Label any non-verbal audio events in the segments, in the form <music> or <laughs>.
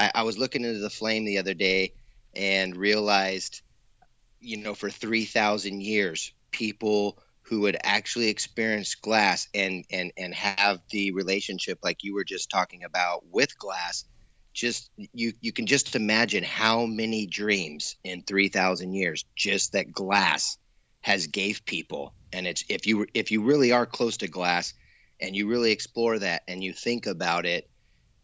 I, I was looking into the flame the other day and realized, you know, for three thousand years, people who would actually experience glass and and and have the relationship like you were just talking about with glass just you you can just imagine how many dreams in 3000 years just that glass has gave people. And it's if you if you really are close to glass and you really explore that and you think about it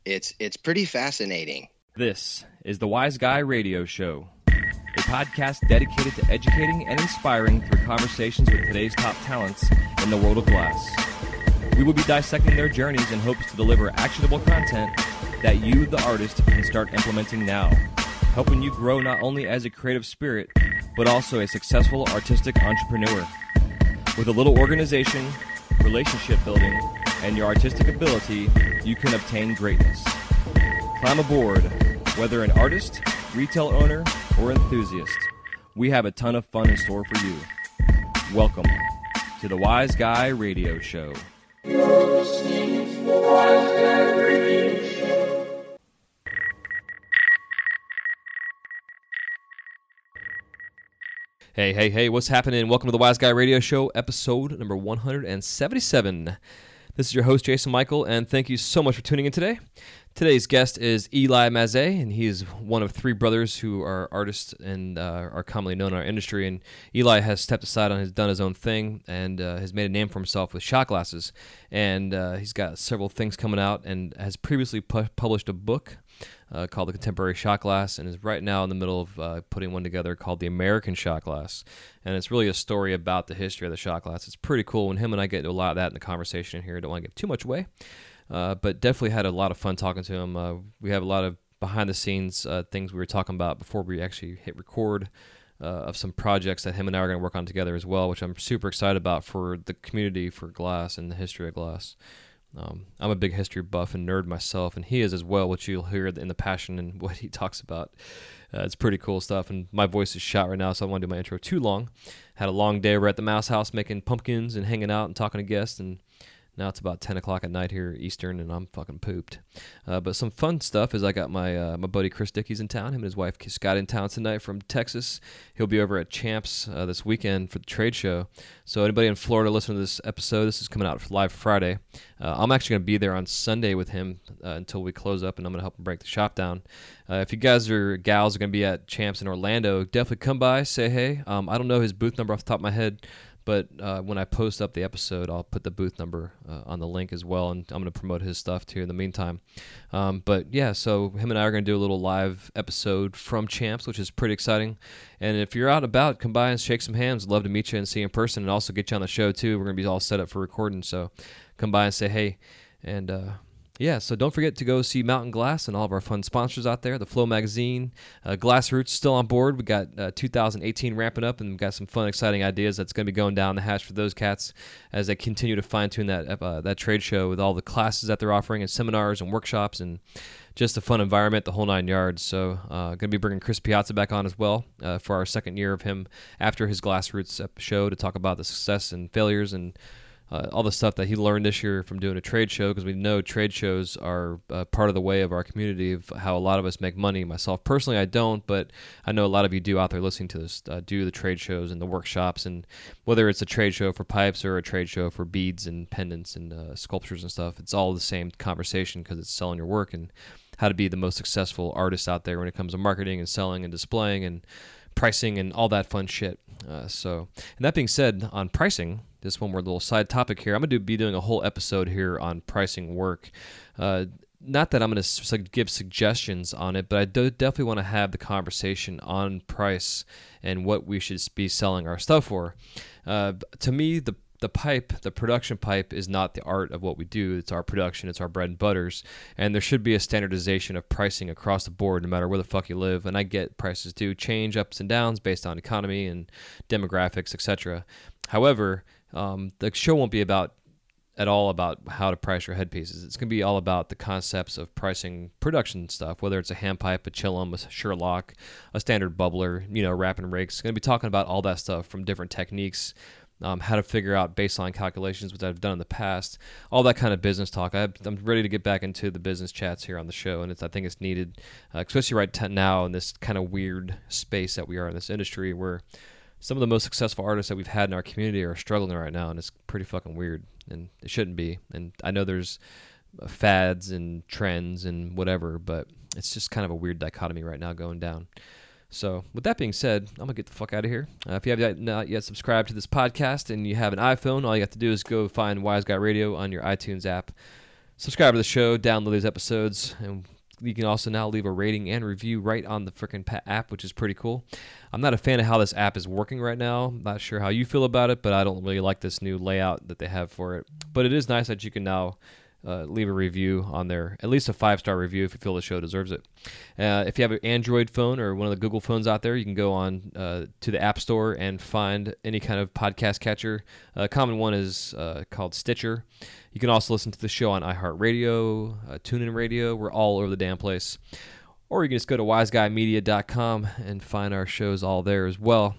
it's it's pretty fascinating this is the wise guy radio show a podcast dedicated to educating and inspiring through conversations with today's top talents in the world of glass we will be dissecting their journeys in hopes to deliver actionable content that you, the artist, can start implementing now, helping you grow not only as a creative spirit, but also a successful artistic entrepreneur. With a little organization, relationship building, and your artistic ability, you can obtain greatness. Climb aboard, whether an artist, retail owner, or enthusiast. We have a ton of fun in store for you. Welcome to the Wise Guy Radio Show. Hey, hey, hey, what's happening? Welcome to the Wise Guy Radio Show, episode number 177. This is your host, Jason Michael, and thank you so much for tuning in today. Today's guest is Eli Mazet, and he is one of three brothers who are artists and uh, are commonly known in our industry. And Eli has stepped aside and has done his own thing and uh, has made a name for himself with shot glasses. And uh, he's got several things coming out and has previously pu- published a book uh, called the Contemporary Shot Glass, and is right now in the middle of uh, putting one together called the American Shot Glass. And it's really a story about the history of the shot glass. It's pretty cool. When him and I get into a lot of that in the conversation here, I don't want to give too much away, uh, but definitely had a lot of fun talking to him. Uh, we have a lot of behind the scenes uh, things we were talking about before we actually hit record. Uh, of some projects that him and I are going to work on together as well, which I'm super excited about for the community for glass and the history of glass. Um, I'm a big history buff and nerd myself, and he is as well, which you'll hear in the passion and <laughs> what he talks about. Uh, it's pretty cool stuff, and my voice is shot right now, so I don't want to do my intro too long. Had a long day. We're at the Mouse House making pumpkins and hanging out and talking to guests, and now it's about 10 o'clock at night here Eastern, and I'm fucking pooped. Uh, but some fun stuff is I got my uh, my buddy Chris Dickey's in town. Him and his wife Scott in town tonight from Texas. He'll be over at Champs uh, this weekend for the trade show. So anybody in Florida listening to this episode, this is coming out live Friday. Uh, I'm actually going to be there on Sunday with him uh, until we close up, and I'm going to help him break the shop down. Uh, if you guys or gals are going to be at Champs in Orlando, definitely come by, say hey. Um, I don't know his booth number off the top of my head. But uh, when I post up the episode, I'll put the booth number uh, on the link as well, and I'm going to promote his stuff too in the meantime. Um, but yeah, so him and I are going to do a little live episode from Champs, which is pretty exciting. And if you're out about, come by and shake some hands. Love to meet you and see you in person, and also get you on the show too. We're going to be all set up for recording, so come by and say hey. And uh, yeah, so don't forget to go see Mountain Glass and all of our fun sponsors out there. The Flow Magazine, uh, Glassroots still on board. We got uh, 2018 ramping up, and we've got some fun, exciting ideas that's going to be going down the hatch for those cats as they continue to fine tune that uh, that trade show with all the classes that they're offering and seminars and workshops and just a fun environment, the whole nine yards. So, uh, going to be bringing Chris Piazza back on as well uh, for our second year of him after his Glassroots show to talk about the success and failures and uh, all the stuff that he learned this year from doing a trade show because we know trade shows are uh, part of the way of our community of how a lot of us make money. Myself personally, I don't, but I know a lot of you do out there listening to this uh, do the trade shows and the workshops, and whether it's a trade show for pipes or a trade show for beads and pendants and uh, sculptures and stuff, it's all the same conversation because it's selling your work and how to be the most successful artist out there when it comes to marketing and selling and displaying and pricing and all that fun shit. Uh, so, and that being said, on pricing, just one more little side topic here. I'm going to be doing a whole episode here on pricing work. Uh, not that I'm going to give suggestions on it, but I do definitely want to have the conversation on price and what we should be selling our stuff for. Uh, to me, the the pipe, the production pipe, is not the art of what we do. It's our production, it's our bread and butters. And there should be a standardization of pricing across the board, no matter where the fuck you live. And I get prices do change ups and downs based on economy and demographics, etc. However, um, the show won't be about at all about how to price your headpieces. It's going to be all about the concepts of pricing production stuff, whether it's a hand pipe, a chillum, a Sherlock, a standard bubbler, you know, wrapping rakes. It's going to be talking about all that stuff from different techniques um, how to figure out baseline calculations, which I've done in the past, all that kind of business talk. I, am ready to get back into the business chats here on the show, and I think it's needed, uh, especially right now in this kind of weird space that we are in this industry where some of the most successful artists that we've had in our community are struggling right now, and it's pretty fucking weird, and it shouldn't be. And I know there's fads and trends and whatever, but it's just kind of a weird dichotomy right now going down. So, with that being said, I'm gonna get the fuck out of here. Uh, if you have not yet subscribed to this podcast and you have an iPhone, all you have to do is go find Wise Guy Radio on your iTunes app, subscribe to the show, download these episodes, and you can also now leave a rating and review right on the freaking pet app, which is pretty cool. I'm not a fan of how this app is working right now. I'm not sure how you feel about it, but I don't really like this new layout that they have for it. But it is nice that you can now uh, leave a review on there, at least a five star review if you feel the show deserves it. Uh, if you have an Android phone or one of the Google phones out there, you can go on uh, to the App Store and find any kind of podcast catcher. A common one is uh, called Stitcher. You can also listen to the show on iHeartRadio, uh, TuneIn Radio. We're all over the damn place. Or you can just go to wiseguymedia.com and find our shows all there as well.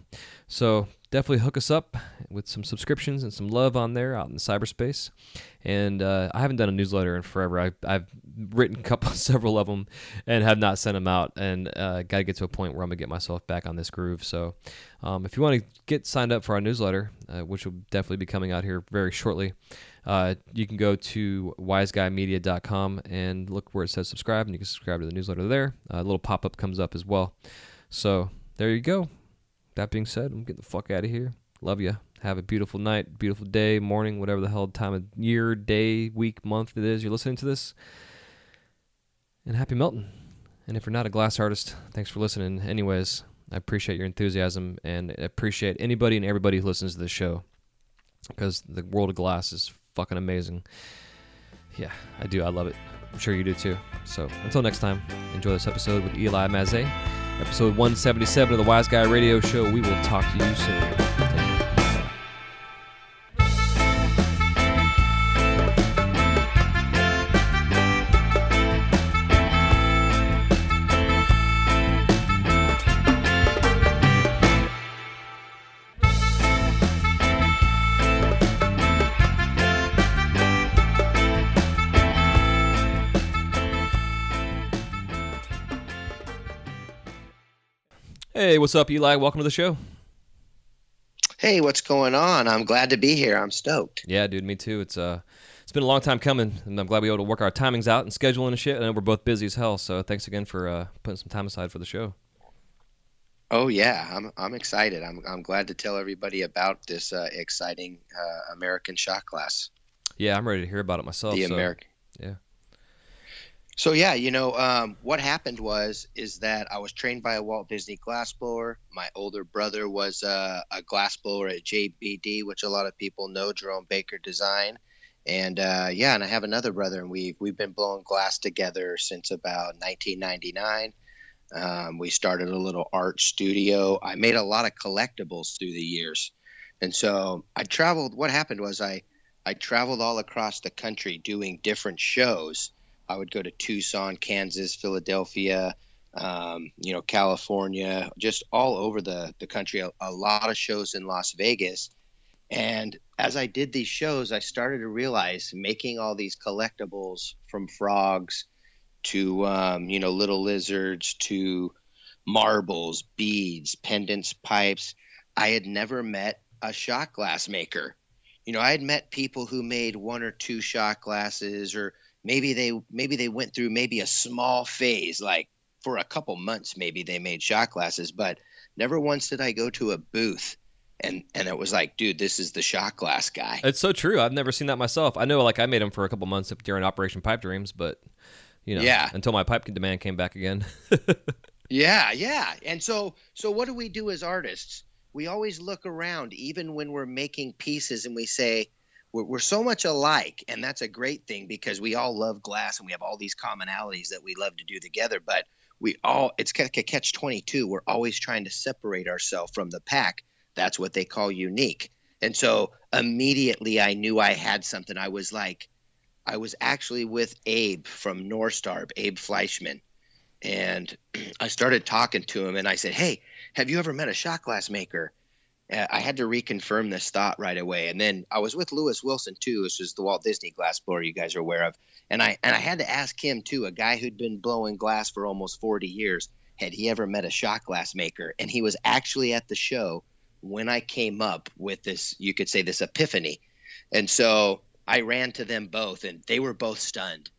So definitely hook us up with some subscriptions and some love on there out in the cyberspace. And uh, I haven't done a newsletter in forever. I, I've written a couple, <laughs> several of them, and have not sent them out. And uh, got to get to a point where I'm gonna get myself back on this groove. So, um, if you want to get signed up for our newsletter, uh, which will definitely be coming out here very shortly, uh, you can go to wiseguymedia.com and look where it says subscribe, and you can subscribe to the newsletter there. a little pop up comes up as well. So there you go. That being said, I'm getting the fuck out of here. Love you. Have a beautiful night, beautiful day, morning, whatever the hell time of year, day, week, month it is you're listening to this. And happy melting. And if you're not a glass artist, thanks for listening. Anyways, I appreciate your enthusiasm and appreciate anybody and everybody who listens to this show because the world of glass is fucking amazing. Yeah, I do. I love it. I'm sure you do too. So until next time, enjoy this episode with Eli Mazet episode 177 of the Wise Guy Radio Show. We will talk to you soon. Hey, what's up, Eli? Welcome to the show. Hey, what's going on? I'm glad to be here. I'm stoked. Yeah, dude, me too. It's uh it's been a long time coming, and I'm glad we were able to work our timings out and scheduling and shit. And we're both busy as hell, so thanks again for uh, putting some time aside for the show. Oh yeah, I'm I'm excited. I'm I'm glad to tell everybody about this uh, exciting uh, American shot glass. Yeah, I'm ready to hear about it myself. The so, American. So yeah, you know um, what happened was is that I was trained by a Walt Disney glassblower. My older brother was uh, a glassblower at JBD, which a lot of people know, Jerome Baker Design. And uh, yeah, and I have another brother, and we've we've been blowing glass together since about 1999. Um, we started a little art studio. I made a lot of collectibles through the years, and so I traveled. What happened was I I traveled all across the country doing different shows I would go to Tucson, Kansas, Philadelphia, um, you know, California, just all over the, the country, a, a, lot of shows in Las Vegas. And as I did these shows, I started to realize making all these collectibles from frogs to, um, you know, little lizards to marbles, beads, pendants, pipes. I had never met a shot glass maker. You know, I had met people who made one or two shot glasses or – maybe they maybe they went through maybe a small phase like for a couple months maybe they made shot glasses but never once did i go to a booth and and it was like dude this is the shot glass guy. It's so true. I've never seen that myself. I know like i made them for a couple months during operation pipe dreams but you know yeah. until my pipe demand came back again. <laughs> Yeah yeah. And so so what do we do as artists? We always look around even when we're making pieces and we say we're, we're so much alike and that's a great thing because we all love glass and we have all these commonalities that we love to do together but we all it's like a catch 22 we're always trying to separate ourselves from the pack. That's what they call unique. And so immediately i knew i had something. I was like i was actually with abe from north abe fleischman and <clears throat> i started talking to him and i said hey have you ever met a shot glass maker Uh, I had to reconfirm this thought right away. And then I was with Lewis Wilson too, which is the Walt Disney glass blower you guys are aware of. And I and I had to ask him too, a guy who'd been blowing glass for almost 40 years, had he ever met a shot glass maker? And he was actually at the show when I came up with this, you could say this epiphany. And so I ran to them both and they were both stunned.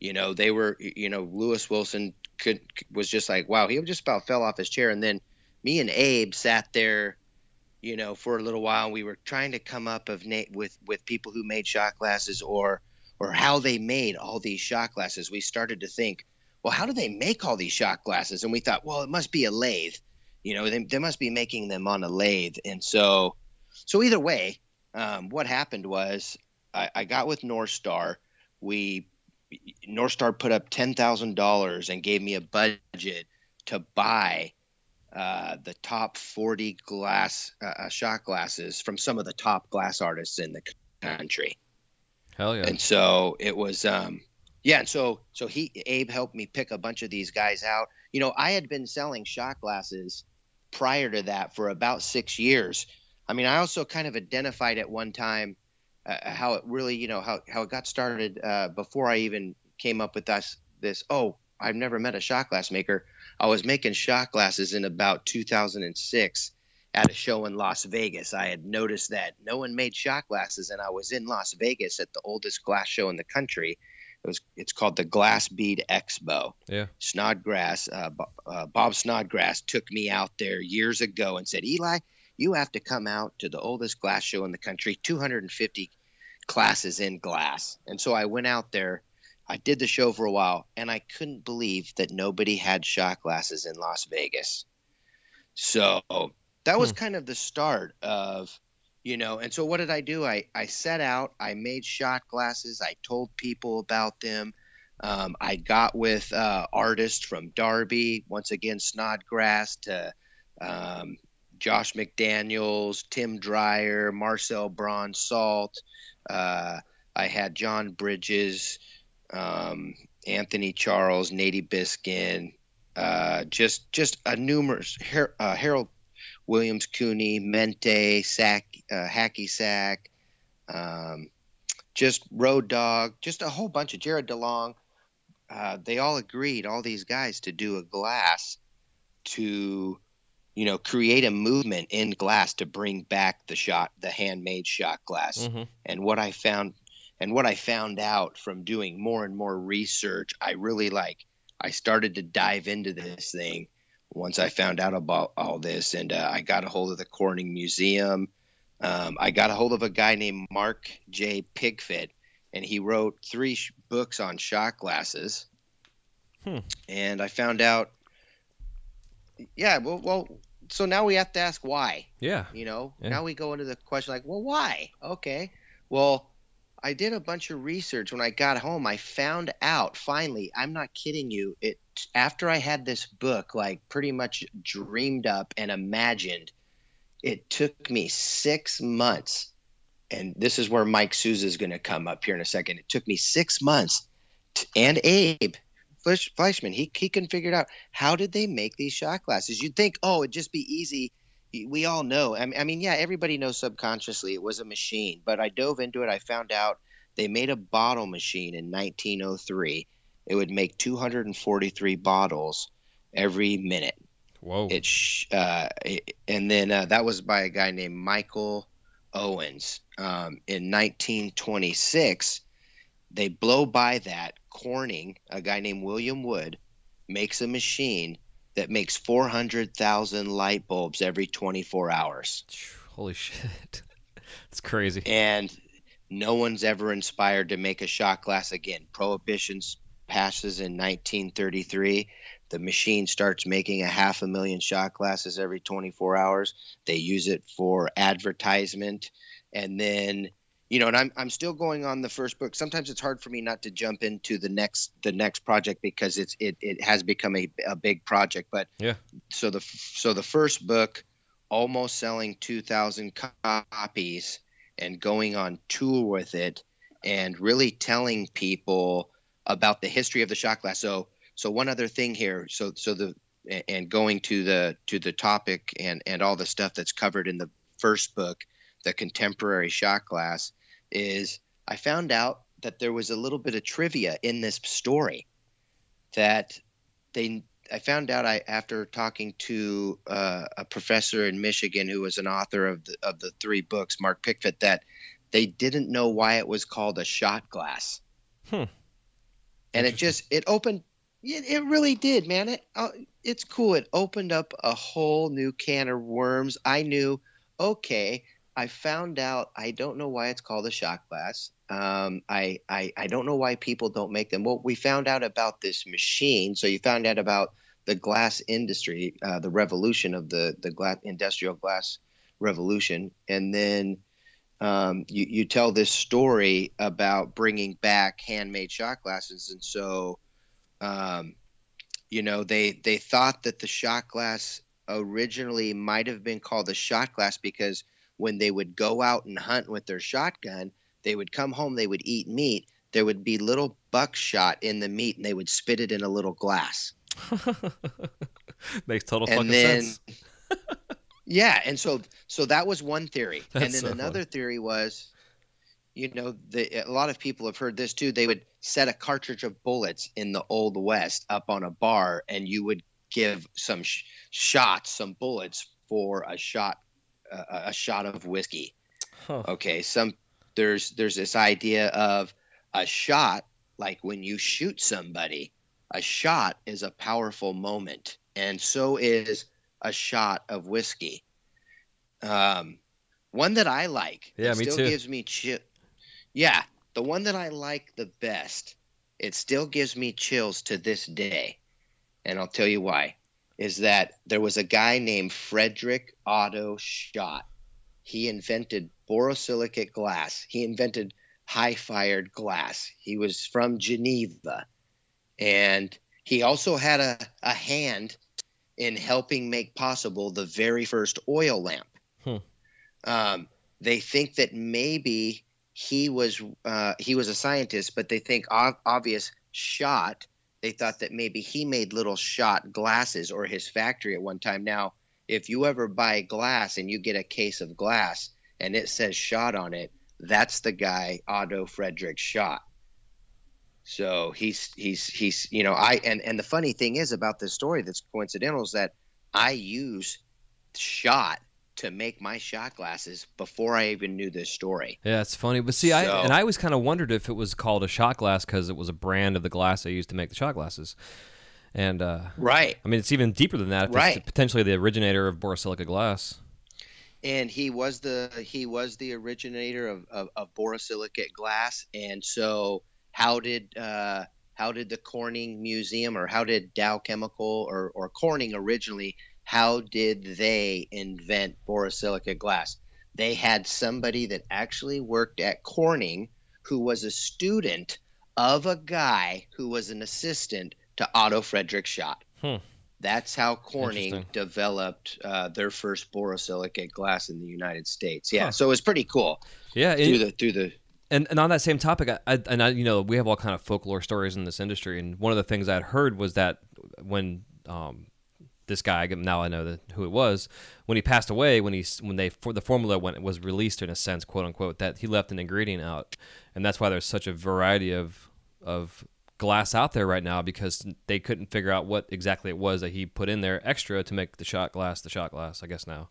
You know, they were you know, Lewis Wilson could was just like, wow, he just about fell off his chair and then me and Abe sat there you know, for a little while. We were trying to come up of na- with with people who made shot glasses or or how they made all these shot glasses. We started to think, well, how do they make all these shot glasses? And we thought, well, it must be a lathe. You know, they, they must be making them on a lathe. And so, so either way, um, what happened was I, I got with North Star. We North Star put up ten thousand dollars and gave me a budget to buy uh, the top 40 glass uh, uh, shot glasses from some of the top glass artists in the country. Hell yeah! And so it was, um, yeah. And so so he Abe helped me pick a bunch of these guys out. You know, I had been selling shot glasses prior to that for about six years. I mean, I also kind of identified at one time uh, how it really, you know, how how it got started uh, before I even came up with this. This oh, I've never met a shot glass maker I was making shot glasses in about 2006 at a show in Las Vegas. I had noticed that no one made shot glasses, and I was in Las Vegas at the oldest glass show in the country. It was it's called the Glass Bead Expo. Yeah, Snodgrass, uh, uh, Bob Snodgrass took me out there years ago and said, Eli, you have to come out to the oldest glass show in the country, 250 classes in glass. And so I went out there I did the show for a while, and I couldn't believe that nobody had shot glasses in Las Vegas. So that was hmm. kind of the start of, you know. And so what did I do? I I set out. I made shot glasses. I told people about them. Um, I got with uh, artists from Darby, once again Snodgrass to um, Josh McDaniels, Tim Dreyer, Marcel Braun Salt. Uh, I had John Bridges um, Anthony Charles, Nady Biskin, uh, just just a numerous Her, uh, Harold Williams Cooney, Mente, Sack, uh, Hacky Sack, um, just Road Dog, just a whole bunch of Jared DeLong. Uh, they all agreed, all these guys, to do a glass to, you know, create a movement in glass to bring back the shot, the handmade shot glass. Mm-hmm. And what I found and what I found out from doing more and more research, I really like. I started to dive into this thing once I found out about all this, and uh, I got a hold of the Corning Museum. Um, I got a hold of a guy named Mark J. Pickvet, and he wrote three sh- books on shot glasses. Hmm. And I found out, yeah, well, well, so now we have to ask why. Yeah. You know, yeah. now we go into the question like, well, why? Okay. Well, I did a bunch of research when I got home. I found out finally, I'm not kidding you. It after I had this book like pretty much dreamed up and imagined, it took me 6 months. And this is where Mike Souza is going to come up here in a second. It took me 6 months and Abe Fleischman, he he can figure it out. How did they make these shot glasses? You'd think, oh, it'd just be easy we all know. I mean, yeah, everybody knows subconsciously it was a machine, but I dove into it. I found out they made a bottle machine in 1903. It would make 243 bottles every minute. Whoa! It, uh, it and then uh, that was by a guy named Michael Owens. Um, in 1926, they blow by that. Corning, a guy named William Wood, makes a machine that makes 400,000 light bulbs every 24 hours. Holy shit. <laughs> That's crazy. And no one's ever inspired to make a shot glass again. Prohibition passes in 1933. The machine starts making a half a million shot glasses every 24 hours. They use it for advertisement. And then you know, and I'm I'm still going on the first book. Sometimes it's hard for me not to jump into the next the next project because it's it it has become a, a big project. But yeah, so the so the first book, almost selling two thousand copies and going on tour with it, and really telling people about the history of the shot glass. So so one other thing here. So so the and going to the to the topic and and all the stuff that's covered in the first book, The Contemporary Shot Glass, is I found out that there was a little bit of trivia in this story that they I found out I after talking to uh, a professor in Michigan who was an author of the of the three books, Mark Pickvet, that they didn't know why it was called a shot glass. Hmm. And it just it opened it, it really did, man. It uh, it's cool. It opened up a whole new can of worms. I knew, okay, I found out. I don't know why it's called a shot glass. Um, I, I I don't know why people don't make them. Well, we found out about this machine. So you found out about the glass industry, uh, the revolution of the the glass industrial glass revolution, and then um, you you tell this story about bringing back handmade shot glasses, and so um, you know they they thought that the shot glass originally might have been called the shot glass because when they would go out and hunt with their shotgun they would come home, they would eat meat. There would be little buckshot in the meat, and they would spit it in a little glass. <laughs> Makes total and fucking then, sense. <laughs> yeah, and so so that was one theory, That's and then so another funny. theory was, you know, the, a lot of people have heard this too. They would set a cartridge of bullets in the old west up on a bar, and you would give some sh- shots, some bullets for a shot, uh, a shot of whiskey. Huh. Okay, some there's there's this idea of a shot like when you shoot somebody a shot is a powerful moment and so is a shot of whiskey um, one that i like yeah me still too. gives me chill yeah the one that i like the best it still gives me chills to this day and i'll tell you why is that there was a guy named frederick otto schott he invented borosilicate glass. He invented high fired glass. He was from Geneva. And he also had a, a hand in helping make possible the very first oil lamp. Hmm. Um, they think that maybe he was uh, he was a scientist, but they think ov- obvious shot. They thought that maybe he made little shot glasses or his factory at one time. Now, if you ever buy glass and you get a case of glass, and it says Schott on it, that's the guy Otto Frederick Schott. So he's he's he's you know I and and the funny thing is about this story that's coincidental is that I use Schott to make my shot glasses before I even knew this story. Yeah, it's funny, but see, so, I and I always kind of wondered if it was called a shot glass because it was a brand of the glass I used to make the shot glasses. And uh, right, I mean, it's even deeper than that. right, potentially the originator of borosilicate glass and he was the he was the originator of, of, of borosilicate glass and so how did uh, how did the corning museum or how did dow chemical or, or corning originally how did they invent borosilicate glass they had somebody that actually worked at corning who was a student of a guy who was an assistant to otto frederick schott hmm. That's how Corning developed uh, their first borosilicate glass in the United States. Yeah, huh. so it was pretty cool. Yeah, through the through the. And, and on that same topic, I, I, and I, you know, we have all kind of folklore stories in this industry, and one of the things I'd heard was that when um, this guy, now I know that who it was, when he passed away, when he when they for the formula when it was released in a sense, quote unquote, that he left an ingredient out, and that's why there's such a variety of of glass out there right now because they couldn't figure out what exactly it was that he put in there extra to make the shot glass the shot glass. I guess now,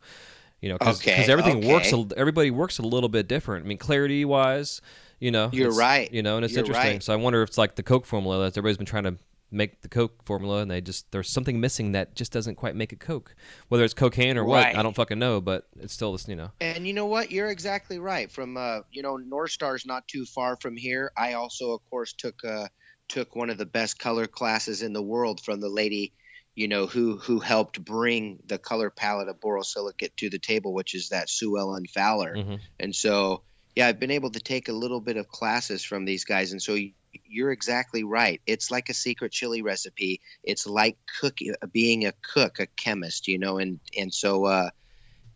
you know, because okay, everything okay. works. Everybody works a little bit different. I mean, clarity wise, you know, you're right. You know, and it's you're interesting. Right. So I wonder if it's like the Coke formula that everybody's been trying to make the Coke formula, and they just there's something missing that just doesn't quite make a Coke. Whether it's cocaine or right. what, I don't fucking know, but it's still this, you know. And you know what? You're exactly right. From uh, you know, North Star's not too far from here. I also, of course, took uh took one of the best color classes in the world from the lady you know who who helped bring the color palette of borosilicate to the table which is that Suellen Fowler mm-hmm. and so yeah i've been able to take a little bit of classes from these guys and so you're exactly right. It's like a secret chili recipe. It's like cooking being a cook a chemist you know and and so uh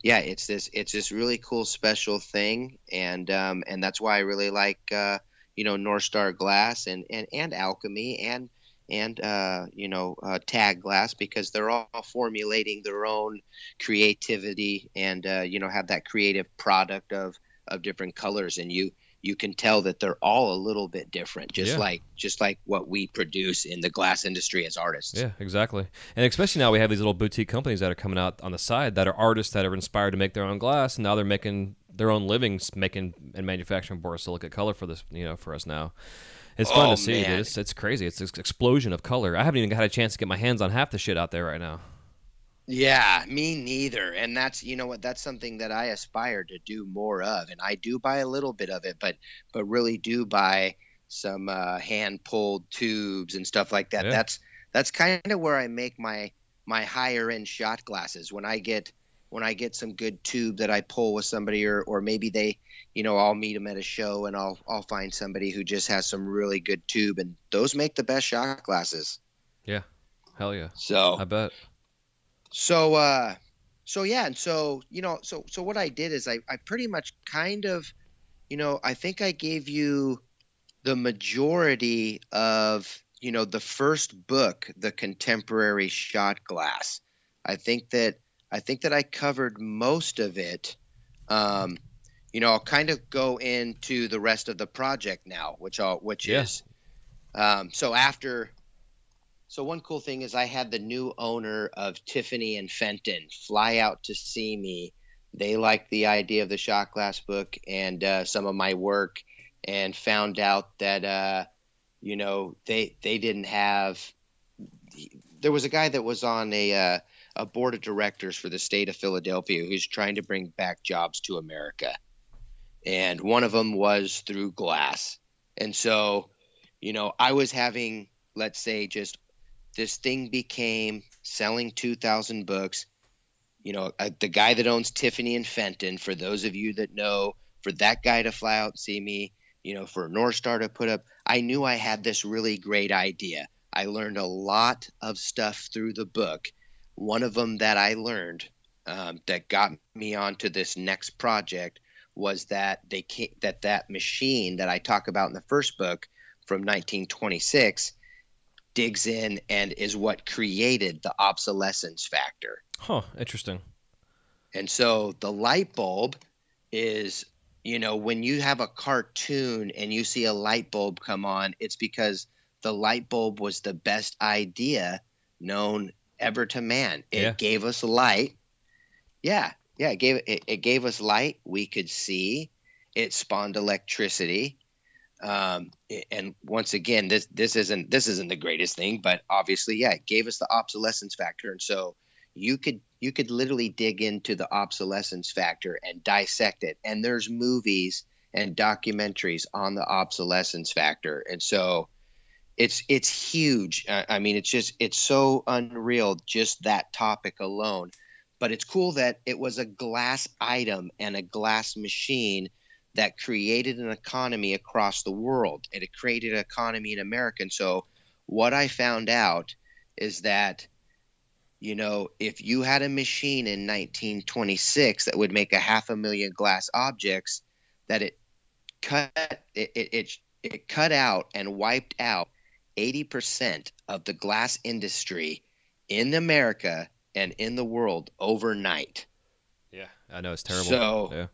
yeah it's this it's this really cool special thing. And um and that's why i really like uh you know North Star Glass and and and Alchemy and and uh, you know uh, tag glass because they're all formulating their own creativity and uh, you know have that creative product of of different colors. And you you can tell that they're all a little bit different just Yeah. like just like what we produce in the glass industry as artists Yeah, exactly. And especially now we have these little boutique companies that are coming out on the side that are artists that are inspired to make their own glass, and now they're making their own livings making and manufacturing borosilicate color for this, you know, for us now. It's fun Oh, to see. man. It's, it's crazy. It's this explosion of color. I haven't even had a chance to get my hands on half the shit out there right now. Yeah, me neither. And that's you know what that's something that I aspire to do more of. And I do buy a little bit of it, but but really do buy some uh, hand pulled tubes and stuff like that. Yeah. That's that's kind of where I make my my higher end shot glasses. When I get when I get some good tube that I pull with somebody or or maybe they you know I'll meet them at a show and I'll I'll find somebody who just has some really good tube and those make the best shot glasses. Yeah. Hell yeah. So I bet. So uh so yeah, and so you know, so so what I did is I I pretty much kind of, you know, I think I gave you the majority of you know the first book, the contemporary shot glass. I think that I think that I covered most of it. Um, you know, I'll kind of go into the rest of the project now, which I'll which Yeah. is um, so after so one cool thing is I had the new owner of Tiffany and Fenton fly out to see me. They liked the idea of the shot glass book and uh, some of my work, and found out that uh, you know they they didn't have. There was a guy that was on a uh, a board of directors for the state of Philadelphia who's trying to bring back jobs to America, and one of them was through glass, and so you know I was having let's say just this thing became selling 2000 books. You know uh, the guy that owns tiffany and fenton for those of you that know for that guy to fly out and see me you know for north star to put up i knew i had this really great idea. I learned a lot of stuff through the book. One of them that i learned um, that got me onto this next project was that they ca- that that machine that i talk about in the first book from 1926 digs in and is what created the obsolescence factor. Huh. Interesting. And so the light bulb is, you know, when you have a cartoon and you see a light bulb come on, it's because the light bulb was the best idea known ever to man. It Yeah. gave us light. Yeah. Yeah, it gave it, it gave us light. We could see. It spawned electricity. Um, and once again, this this isn't this isn't the greatest thing, but obviously, yeah, it gave us the obsolescence factor, and so you could you could literally dig into the obsolescence factor and dissect it. And there's movies and documentaries on the obsolescence factor, and so it's it's huge. I I mean, it's just it's so unreal just that topic alone. But it's cool that it was a glass item and a glass machine that created an economy across the world. And it created an economy in America. And so what I found out is that, you know, if you had a machine in 1926 that would make a half a million glass objects, that it cut it it, it, it cut out and wiped out 80% of the glass industry in America and in the world overnight. Yeah. I know it's terrible. So- yeah.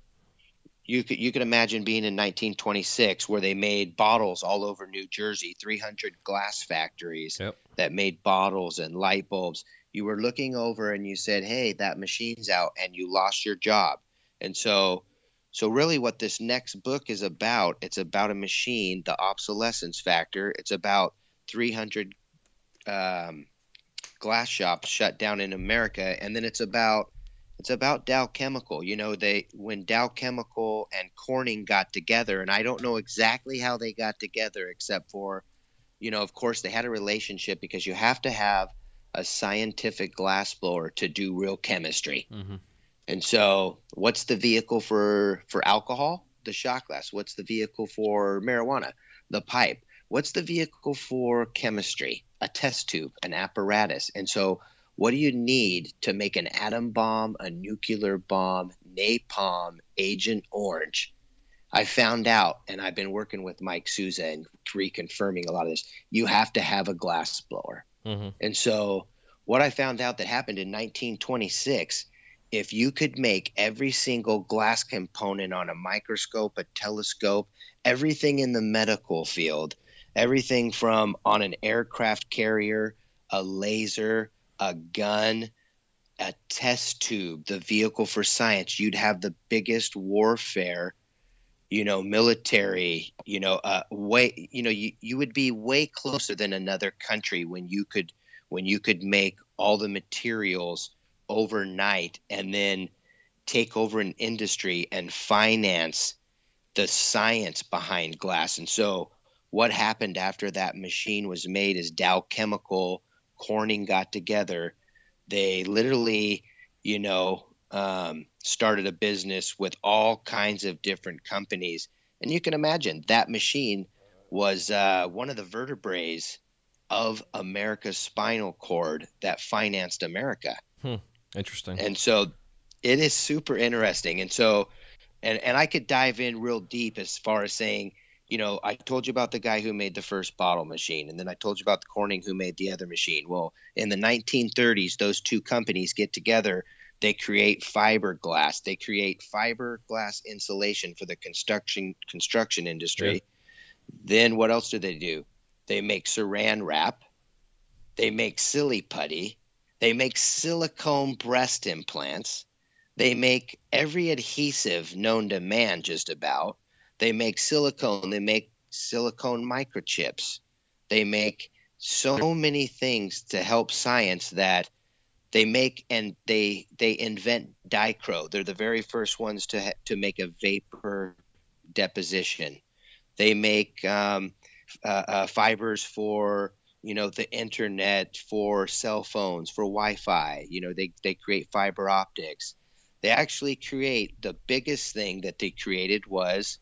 You could you could imagine being in 1926 where they made bottles all over New Jersey, 300 glass factories Yep. that made bottles and light bulbs. You were looking over and you said, "Hey, that machine's out," and you lost your job. And so, so really, what this next book is about, it's about a machine, the obsolescence factor. It's about 300 um, glass shops shut down in America, and then it's about it's about Dow Chemical. You know, they when Dow Chemical and Corning got together, and I don't know exactly how they got together, except for, you know, of course they had a relationship because you have to have a scientific glass blower to do real chemistry. Mm-hmm. And so, what's the vehicle for for alcohol? The shot glass. What's the vehicle for marijuana? The pipe. What's the vehicle for chemistry? A test tube, an apparatus. And so, what do you need to make an atom bomb, a nuclear bomb, napalm, Agent Orange? I found out, and I've been working with Mike Souza and reconfirming a lot of this. You have to have a glass blower, mm-hmm. and so what I found out that happened in 1926 if you could make every single glass component on a microscope, a telescope, everything in the medical field, everything from on an aircraft carrier, a laser, a gun, a test tube, the vehicle for science, you'd have the biggest warfare, you know, military, you know, uh, way, you know, you, you would be way closer than another country when you could when you could make all the materials overnight and then take over an industry and finance the science behind glass. And so, what happened after that machine was made is Dow Chemical, Corning got together. They literally, you know, um, started a business with all kinds of different companies. And you can imagine that machine was uh, one of the vertebrae of America's spinal cord that financed America. Hmm. Interesting. And so it is super interesting. And so, and, and I could dive in real deep as far as saying, you know, I told you about the guy who made the first bottle machine, and then I told you about the Corning who made the other machine. Well, in the 1930s, those two companies get together. They create fiberglass. They create fiberglass insulation for the construction construction industry. Yeah. Then what else do they do? They make saran wrap. They make silly putty. They make silicone breast implants. They make every adhesive known to man, just about. They make silicone. They make silicone microchips. They make so many things to help science that they make and they they invent dichro. They're the very first ones to to make a vapor deposition. They make um, uh, uh, fibers for you know the internet for cell phones for wi-fi you know they, they create fiber optics they actually create the biggest thing that they created was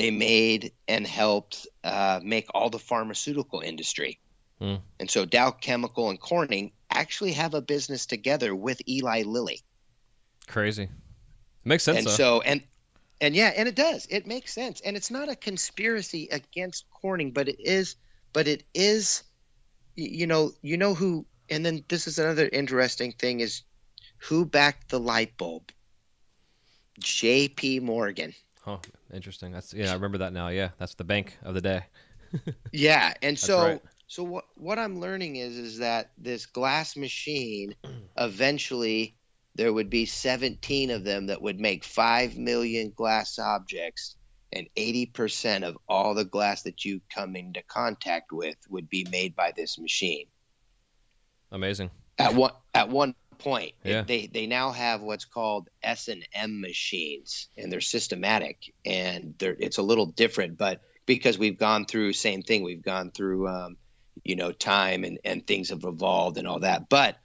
they made and helped uh, make all the pharmaceutical industry mm. and so dow chemical and corning actually have a business together with eli lilly crazy It makes sense and though. so and and yeah and it does it makes sense and it's not a conspiracy against corning but it is but it is you know, you know who, and then this is another interesting thing is who backed the light bulb? J.P. Morgan. Oh, interesting. That's yeah, I remember that now. Yeah, that's the bank of the day. <laughs> yeah, and so right. so what what I'm learning is is that this glass machine <clears throat> eventually there would be 17 of them that would make 5 million glass objects and 80% of all the glass that you come into contact with would be made by this machine. Amazing. At one at one point, yeah. they they now have what's called S and M machines, and they're systematic, and they're it's a little different, but because we've gone through same thing, we've gone through um, you know time and and things have evolved and all that, but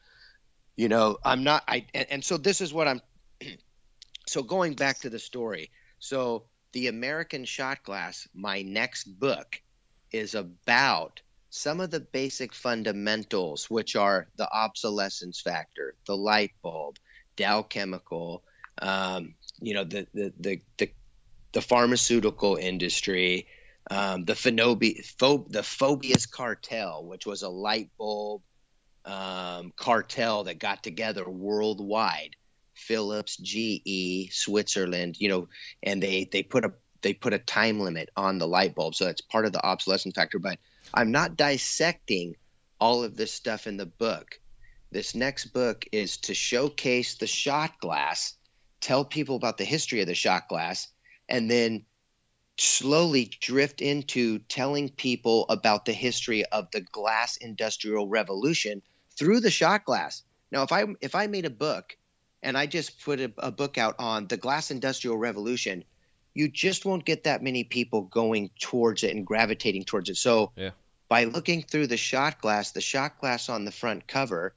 you know I'm not I and, and so this is what I'm. <clears throat> so going back to the story, so the American Shot Glass, my next book, is about some of the basic fundamentals, which are the obsolescence factor, the light bulb, Dow Chemical, um, you know, the, the, the, the, the pharmaceutical industry, um, the Phenobi, pho- the Phoebus cartel, which was a light bulb um, cartel that got together worldwide Philips, GE, Switzerland, you know, and they they put a they put a time limit on the light bulb, so that's part of the obsolescence factor. But I'm not dissecting all of this stuff in the book. This next book is to showcase the shot glass, tell people about the history of the shot glass, and then slowly drift into telling people about the history of the glass industrial revolution through the shot glass. Now, if I if I made a book and I just put a, a book out on the glass industrial revolution, you just won't get that many people going towards it and gravitating towards it. So yeah. By looking through the shot glass, the shot glass on the front cover,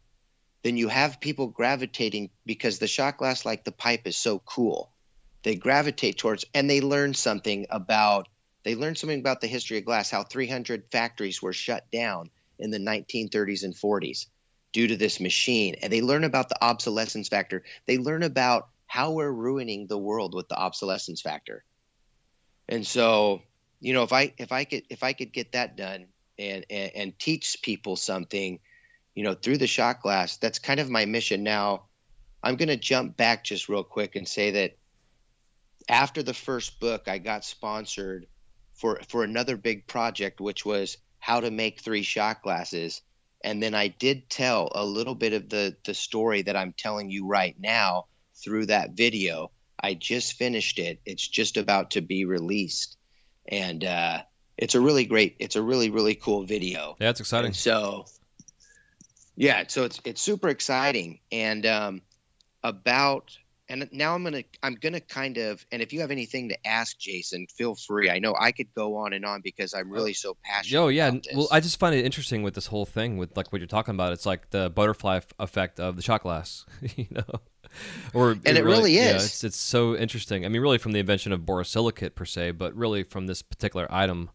then you have people gravitating because the shot glass, like the pipe, is so cool. They gravitate towards and they learn something about they learn something about the history of glass, how 300 factories were shut down in the 1930s and 40s due to this machine. And they learn about the obsolescence factor. They learn about how we're ruining the world with the obsolescence factor. And so, you know, if I if I could if I could get that done and and, and teach people something, you know, through the shot glass, that's kind of my mission. Now, I'm going to jump back just real quick and say that after the first book, I got sponsored for for another big project, which was how to make three shot glasses. And then I did tell a little bit of the the story that I'm telling you right now through that video. I just finished it. It's just about to be released, and uh, it's a really great. It's a really really cool video. Yeah, it's exciting. And so, yeah, so it's it's super exciting, and um, about and now I'm gonna I'm gonna kind of and if you have anything to ask Jason, feel free. I know I could go on and on because I'm really so passionate. Oh yeah, well I just find it interesting with this whole thing with like what you're talking about. It's like the butterfly effect of the shot glass, <laughs> you know. <laughs> Or And it really yeah, is. it's it's so interesting. I mean, really from the invention of borosilicate per se, but really from this particular item,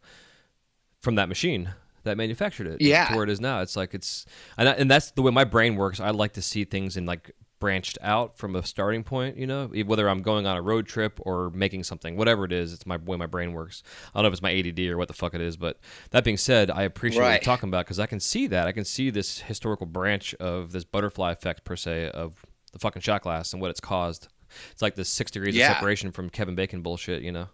from that machine that manufactured it, Yeah. to where it is now. It's like it's and, I, and that's the way my brain works. I like to see things in like branched out from a starting point. You know, whether I'm going on a road trip or making something, whatever it is, it's my way my brain works. I don't know if it's my ADD or what the fuck it is, but that being said, I appreciate what you're talking about because I can see that. I can see this historical branch of this butterfly effect per se of the fucking shot glass and what it's caused. It's like the six degrees Yeah. of separation from Kevin Bacon bullshit, you know.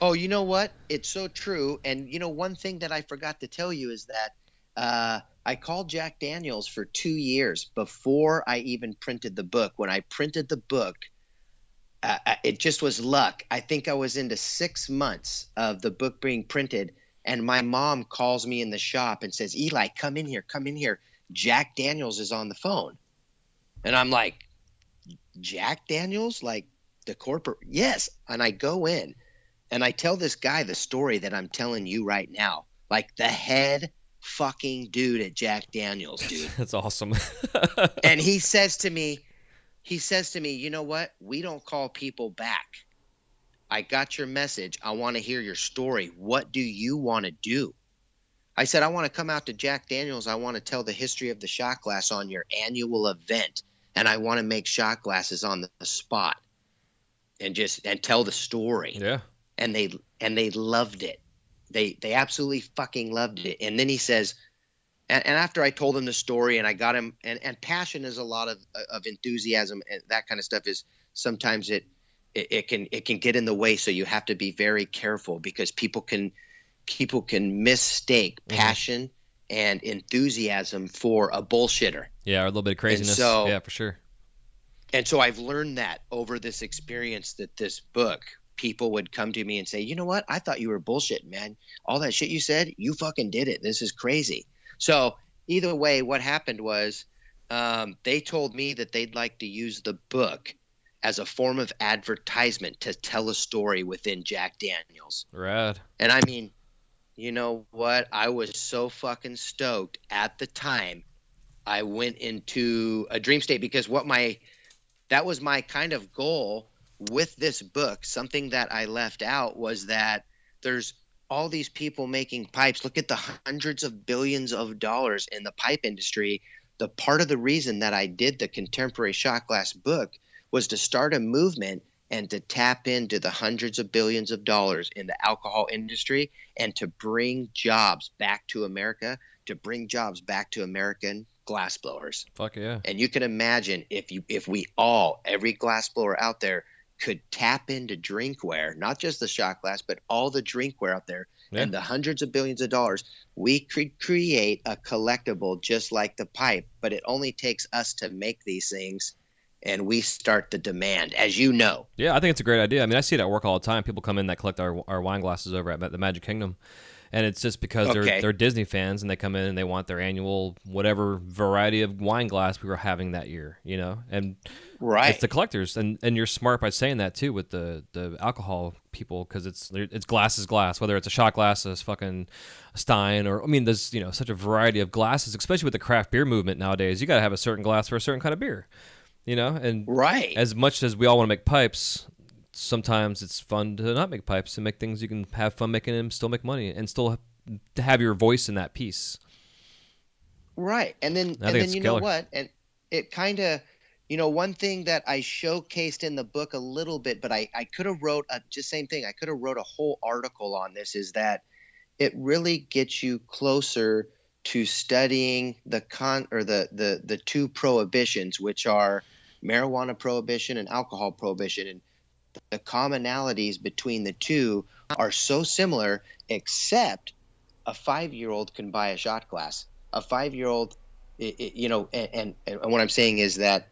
Oh, you know what? It's so true. And you know, one thing that I forgot to tell you is that uh, I called Jack Daniels for two years before I even printed the book. When I printed the book, uh, it just was luck. I think I was into six months of the book being printed, and my mom calls me in the shop and says, "Eli, come in here, come in here. Jack Daniels is on the phone," and I'm like, "Jack Daniels, like the corporate?" Yes, and I go in and I tell this guy the story that I'm telling you right now. Like the head fucking dude at Jack Daniels, dude. <laughs> That's awesome. <laughs> and he says to me, he says to me, you know what? We don't call people back. I got your message. I want to hear your story. What do you want to do? I said, I want to come out to Jack Daniels. I want to tell the history of the shot glass on your annual event. And I want to make shot glasses on the spot and just and tell the story yeah. and they and they loved it. They they absolutely fucking loved it. And then he says, and, and after I told him the story and I got him, and, and passion is a lot of of enthusiasm and that kind of stuff is sometimes it, it it can it can get in the way. So you have to be very careful because people can people can mistake Mhm. passion and enthusiasm for a bullshitter. Yeah, or a little bit of craziness. so- yeah, for sure. And so I've learned that over this experience that this book, people would come to me and say, you know what? I thought you were bullshit, man. All that shit you said, you fucking did it. This is crazy. So either way, what happened was um, they told me that they'd like to use the book as a form of advertisement to tell a story within Jack Daniels. Rad. And I mean, you know what? I was so fucking stoked at the time. I went into a dream state because what my that was my kind of goal with this book. Something that I left out was that there's all these people making pipes. Look at the hundreds of billions of dollars in the pipe industry. The part of the reason that I did the contemporary shot glass book was to start a movement and to tap into the hundreds of billions of dollars in the alcohol industry and to bring jobs back to America, to bring jobs back to American glass blowers. Fuck yeah. And you can imagine if you if we all, every glass blower out there could tap into drinkware, not just the shot glass, but all the drinkware out there Yeah. and the hundreds of billions of dollars, we could create a collectible just like the pipe, but it only takes us to make these things and we start the demand, as you know. Yeah, I think it's a great idea. I mean, I see it at work all the time. People come in that collect our, our wine glasses over at the Magic Kingdom, and it's just because they're they're Disney fans and they come in and they want their annual whatever variety of wine glass we were having that year, you know. And Right. it's the collectors, and and you're smart by saying that too with the the alcohol people because it's it's glass is glass, whether it's a shot glass, a fucking Stein, or I mean, there's you know such a variety of glasses, especially with the craft beer movement nowadays. You got to have a certain glass for a certain kind of beer, you know, and right. as much as we all want to make pipes, sometimes it's fun to not make pipes and make things you can have fun making and still make money and still to have your voice in that piece. Right. And then and then you killer. know what? And it kind of you know, one thing that I showcased in the book a little bit, but I, I could have wrote a, just same thing. I could have wrote a whole article on this is that it really gets you closer to studying the con or the, the, the two prohibitions, which are marijuana prohibition and alcohol prohibition. And the commonalities between the two are so similar, except a five year old can buy a shot glass. A five year old, you know, and, and, and what I'm saying is that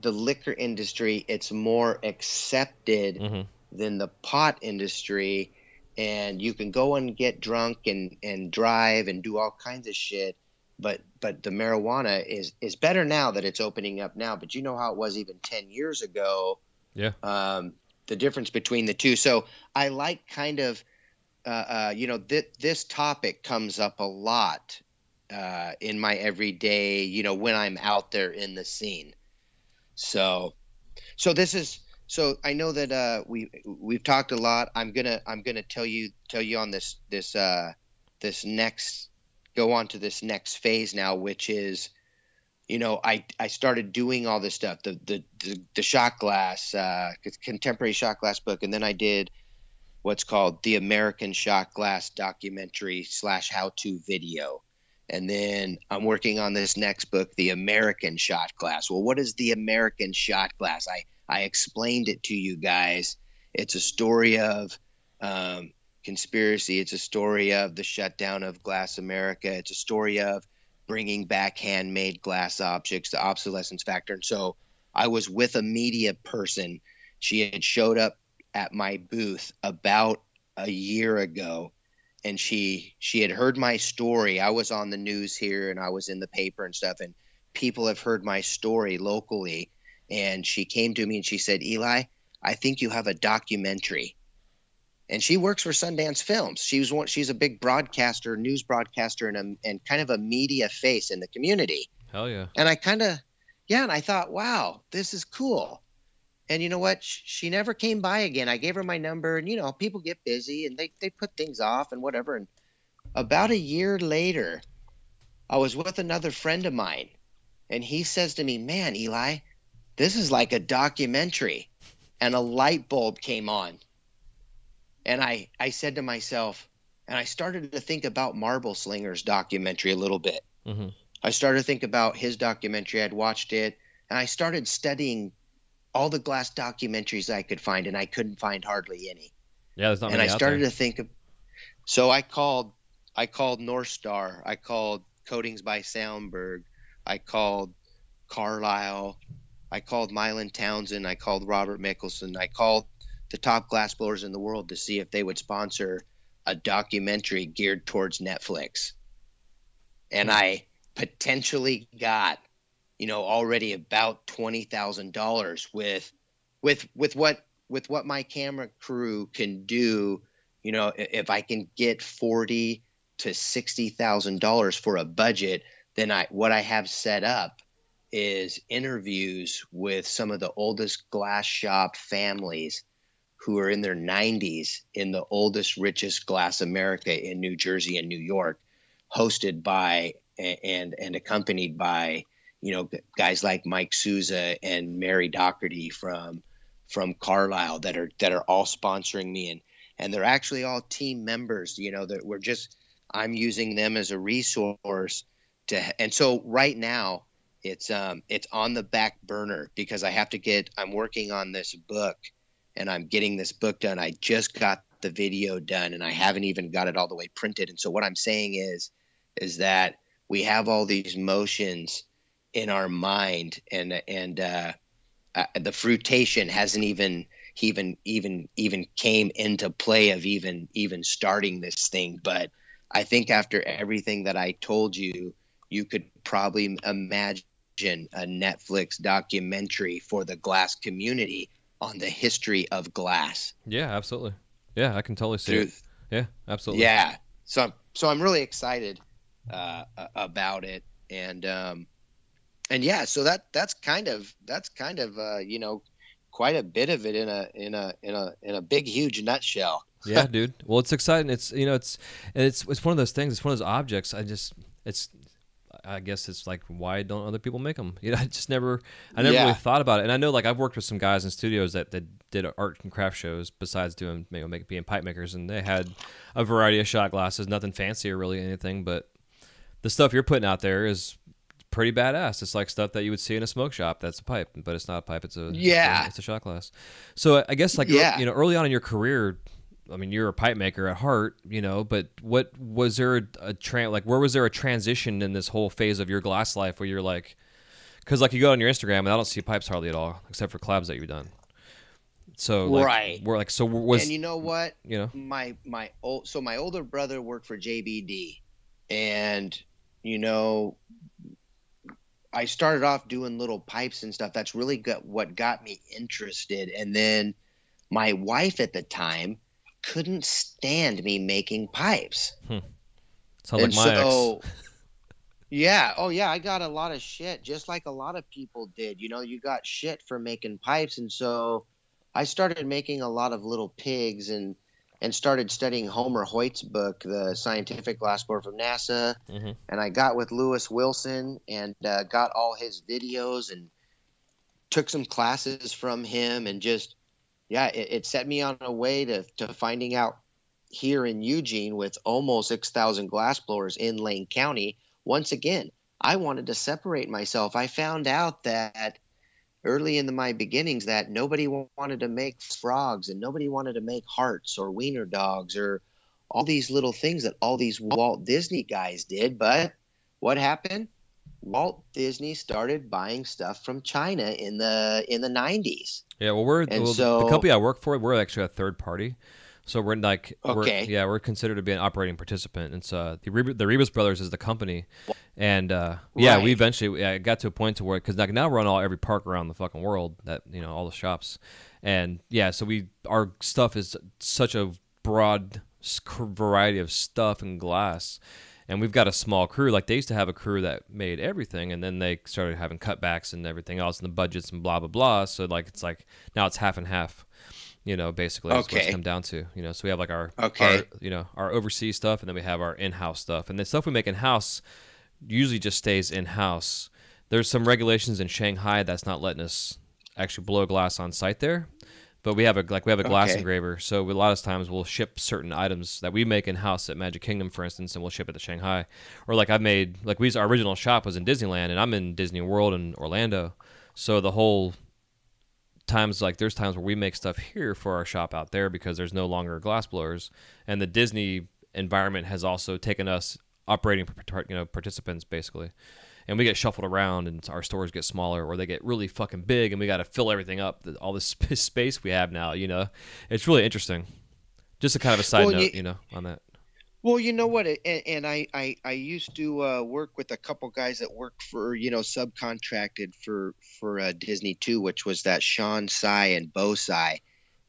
the liquor industry, it's more accepted mm-hmm. than the pot industry. And you can go and get drunk and, and drive and do all kinds of shit. But but the marijuana is is better now that it's opening up now. But you know how it was even ten years ago. Yeah. Um, the difference between the two. So I like kind of, uh, uh, you know, th- this topic comes up a lot uh, in my everyday, you know, when I'm out there in the scene. So, so this is so I know that uh, we we've talked a lot. I'm gonna I'm gonna tell you tell you on this this uh, this next go on to this next phase now, which is you know I I started doing all this stuff the the the, the shot glass uh, contemporary shot glass book, and then I did what's called the American shot glass documentary slash how to video and then I'm working on this next book, The American Shot Glass. Well, what is the American Shot Glass? I, I explained it to you guys. It's a story of um, conspiracy. It's a story of the shutdown of Glass America. It's a story of bringing back handmade glass objects, the obsolescence factor. And so I was with a media person. She had showed up at my booth about a year ago and she she had heard my story. I was on the news here and I was in the paper and stuff and people have heard my story locally and she came to me and she said, "Eli, I think you have a documentary." And she works for Sundance Films. She was one, she's a big broadcaster, news broadcaster and a, and kind of a media face in the community. Hell yeah. And I kind of yeah, and I thought, "Wow, this is cool." And you know what? She never came by again. I gave her my number, and you know, people get busy and they, they put things off and whatever. And about a year later, I was with another friend of mine, and he says to me, Man, Eli, this is like a documentary. And a light bulb came on. And I, I said to myself, and I started to think about Marble Slinger's documentary a little bit. Mm-hmm. I started to think about his documentary. I'd watched it, and I started studying all the glass documentaries I could find, and I couldn't find hardly any. Yeah, there's not and I started there. to think of. So I called, I called North Star. I called Coatings by Sandberg. I called Carlisle. I called Milon Townsend. I called Robert Mickelsen. I called the top glass blowers in the world to see if they would sponsor a documentary geared towards Netflix. And I potentially got you know already about twenty thousand dollars with with with what with what my camera crew can do you know if i can get forty to sixty thousand dollars for a budget then i what i have set up is interviews with some of the oldest glass shop families who are in their 90s in the oldest richest glass america in new jersey and new york hosted by and and accompanied by you know guys like Mike Souza and Mary Doherty from from Carlisle that are that are all sponsoring me. And and they're actually all team members you know that we're just I'm using them as a resource to and so right now it's um it's on the back burner because I have to get I'm working on this book and I'm getting this book done. I just got the video done and I haven't even got it all the way printed. And so what I'm saying is is that we have all these motions in our mind and and uh, uh, the fruitation hasn't even even even even came into play of even even starting this thing. But i think after everything that i told you you could probably imagine a netflix documentary for the glass community on the history of glass yeah absolutely yeah i can totally see Through, it yeah absolutely yeah so so i'm really excited uh, about it and um, and yeah, so that that's kind of that's kind of uh, you know quite a bit of it in a in a in a in a big huge nutshell. <laughs> yeah, dude. Well, it's exciting. It's you know it's it's it's one of those things. It's one of those objects. I just it's I guess it's like why don't other people make them? <laughs> You know, I just never I never Yeah. really thought about it. And I know like I've worked with some guys in studios that, that did art and craft shows besides doing you know make, being pipe makers, and they had a variety of shot glasses, nothing fancy or really anything, but the stuff you're putting out there is pretty badass. It's like stuff that you would see in a smoke shop. That's a pipe, but it's not a pipe. It's a Yeah. It's a, it's a shot glass. So I guess like Yeah. you know early on in your career, I mean you're a pipe maker at heart, you know. But what was there a, a tran like where was there a transition in this whole phase of your glass life where you're like, because like you go on your Instagram and I don't see pipes hardly at all except for collabs that you've done. So like, Right. we're like so was and you know what? you know my my old so my older brother worked for JBD, and you know, I started off doing little pipes and stuff. That's really got what got me interested. And then my wife at the time couldn't stand me making pipes. sounds like my so, ex. <laughs> yeah, oh yeah, I got a lot of shit, just like a lot of people did. You know, you got shit for making pipes, and so I started making a lot of little pigs and and started studying Homer Hoyt's book, the scientific glass blower from NASA. Mm-hmm. And I got with Lewis Wilson and uh, got all his videos and took some classes from him, and just yeah, it, it set me on a way to to finding out here in Eugene with almost 6,000 glass blowers in Lane County. Once again, I wanted to separate myself. I found out that early in the, my beginnings that nobody wanted to make frogs and nobody wanted to make hearts or wiener dogs or all these little things that all these Walt Disney guys did. But what happened? Walt Disney started buying stuff from China in the in the 90s. Yeah, well, we're well, so- the company I work for. We're actually a third party, so we're like, we're- Okay. yeah, we're considered to be an operating participant. And so the Reb- the Arribas Brothers is the company, and uh, yeah, we eventually yeah, got to a point to where because like now we're on all every park around the fucking world that you know all the shops, and yeah, so we our stuff is such a broad variety of stuff and glass. And we've got a small crew. Like they used to have a crew that made everything, and then they started having cutbacks and everything else, and the budgets and blah blah blah. So like it's like now it's half and half. You know, basically, that's what it's come down to. You know, so we have like our, Okay. our you know our overseas stuff, and then we have our in-house stuff, and the stuff we make in-house usually just stays in-house. There's some regulations in Shanghai that's not letting us actually blow glass on site there, but we have a like we have a glass Okay. engraver, so a lot of times we'll ship certain items that we make in-house at Magic Kingdom, for instance, and we'll ship it to Shanghai. Or like I've made like we our original shop was in Disneyland, and I'm in Disney World in Orlando, so the whole times like there's times where we make stuff here for our shop out there because there's no longer glass blowers and the disney environment has also taken us operating you know participants basically and we get shuffled around and our stores get smaller or they get really fucking big and we got to fill everything up all this <laughs> space we have now you know? It's really interesting. Just a kind of a side Well, note you- you know on that. Well, you know what, and, and I, I I used to uh, work with a couple guys that work for you know subcontracted for for uh, Disney too, which was that Sean Sai and Bo Sai,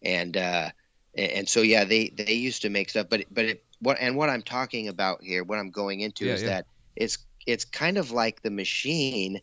and uh, and and so yeah, they they used to make stuff, but but it, what and what I'm talking about here, what I'm going into Yeah, is yeah. that it's it's kind of like the machine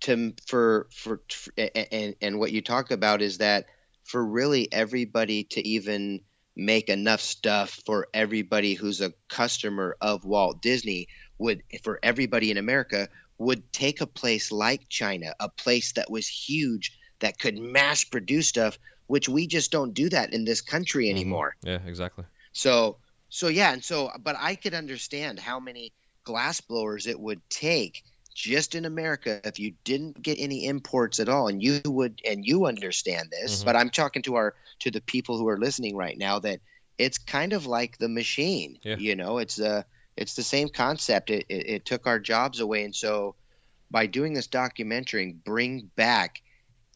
to for for and and what you talk about is that for really everybody to even make enough stuff for everybody who's a customer of Walt Disney would for everybody in America would take a place like China, a place that was huge that could mass produce stuff, which we just don't do that in this country Mhm. anymore. yeah exactly So so yeah, and so but I could understand how many glass blowers it would take just in America if you didn't get any imports at all and you would and you understand this Mhm. but I'm talking to our to the people who are listening right now that it's kind of like the machine Yeah. you know it's uh it's the same concept it, it, it took our jobs away and so by doing this documentary and bring back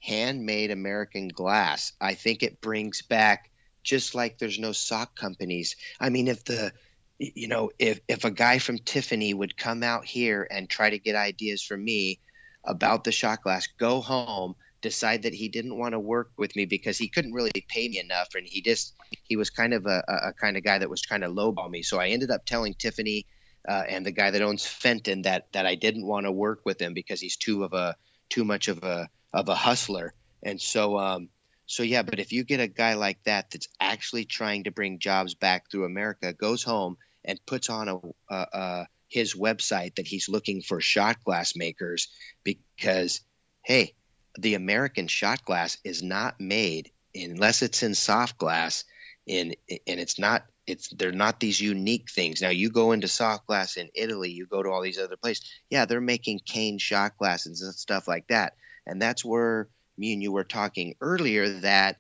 handmade American glass I think it brings back just like there's no sock companies I mean if the you know if if a guy from Tiffany would come out here and try to get ideas from me about the shot glass go home decide that he didn't want to work with me because he couldn't really pay me enough and he just he was kind of a, a, kind of guy that was trying to lowball me. So I ended up telling Tiffany uh, and the guy that owns Fenton that that I didn't want to work with him because he's too of a too much of a of a hustler. And so um so yeah but if you get a guy like that that's actually trying to bring jobs back through America goes home and puts on a, a, a his website that he's looking for shot glass makers because, hey, the American shot glass is not made unless it's in soft glass, in and it's not it's they're not these unique things. Now you go into soft glass in Italy, you go to all these other places. Yeah, they're making cane shot glasses and stuff like that. And that's where me and you were talking earlier that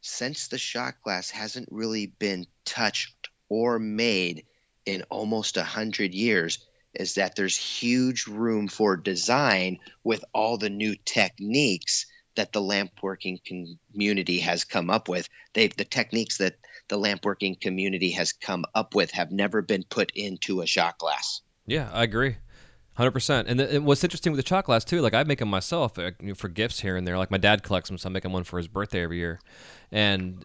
since the shot glass hasn't really been touched or made in almost a hundred years, is that there's huge room for design with all the new techniques that the lamp working community has come up with. They the techniques that the lamp working community has come up with have never been put into a shot glass. Yeah, I agree. Hundred percent. And, and what's interesting with the shot glass too, like I make them myself uh, for gifts here and there. Like my dad collects them, so I make him one for his birthday every year, and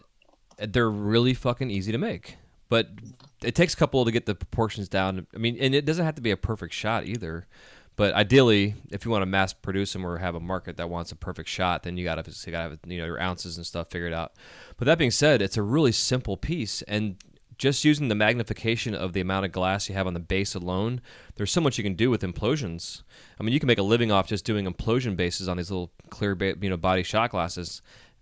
they're really fucking easy to make. But it takes a couple to get the proportions down. I mean, and it doesn't have to be a perfect shot either. But ideally, if you want to mass produce them or have a market that wants a perfect shot, then you got to you got to have you know your ounces and stuff figured out. But that being said, it's a really simple piece, and just using the magnification of the amount of glass you have on the base alone, there's so much you can do with implosions. I mean, you can make a living off just doing implosion bases on these little clear, you know, body shot glasses,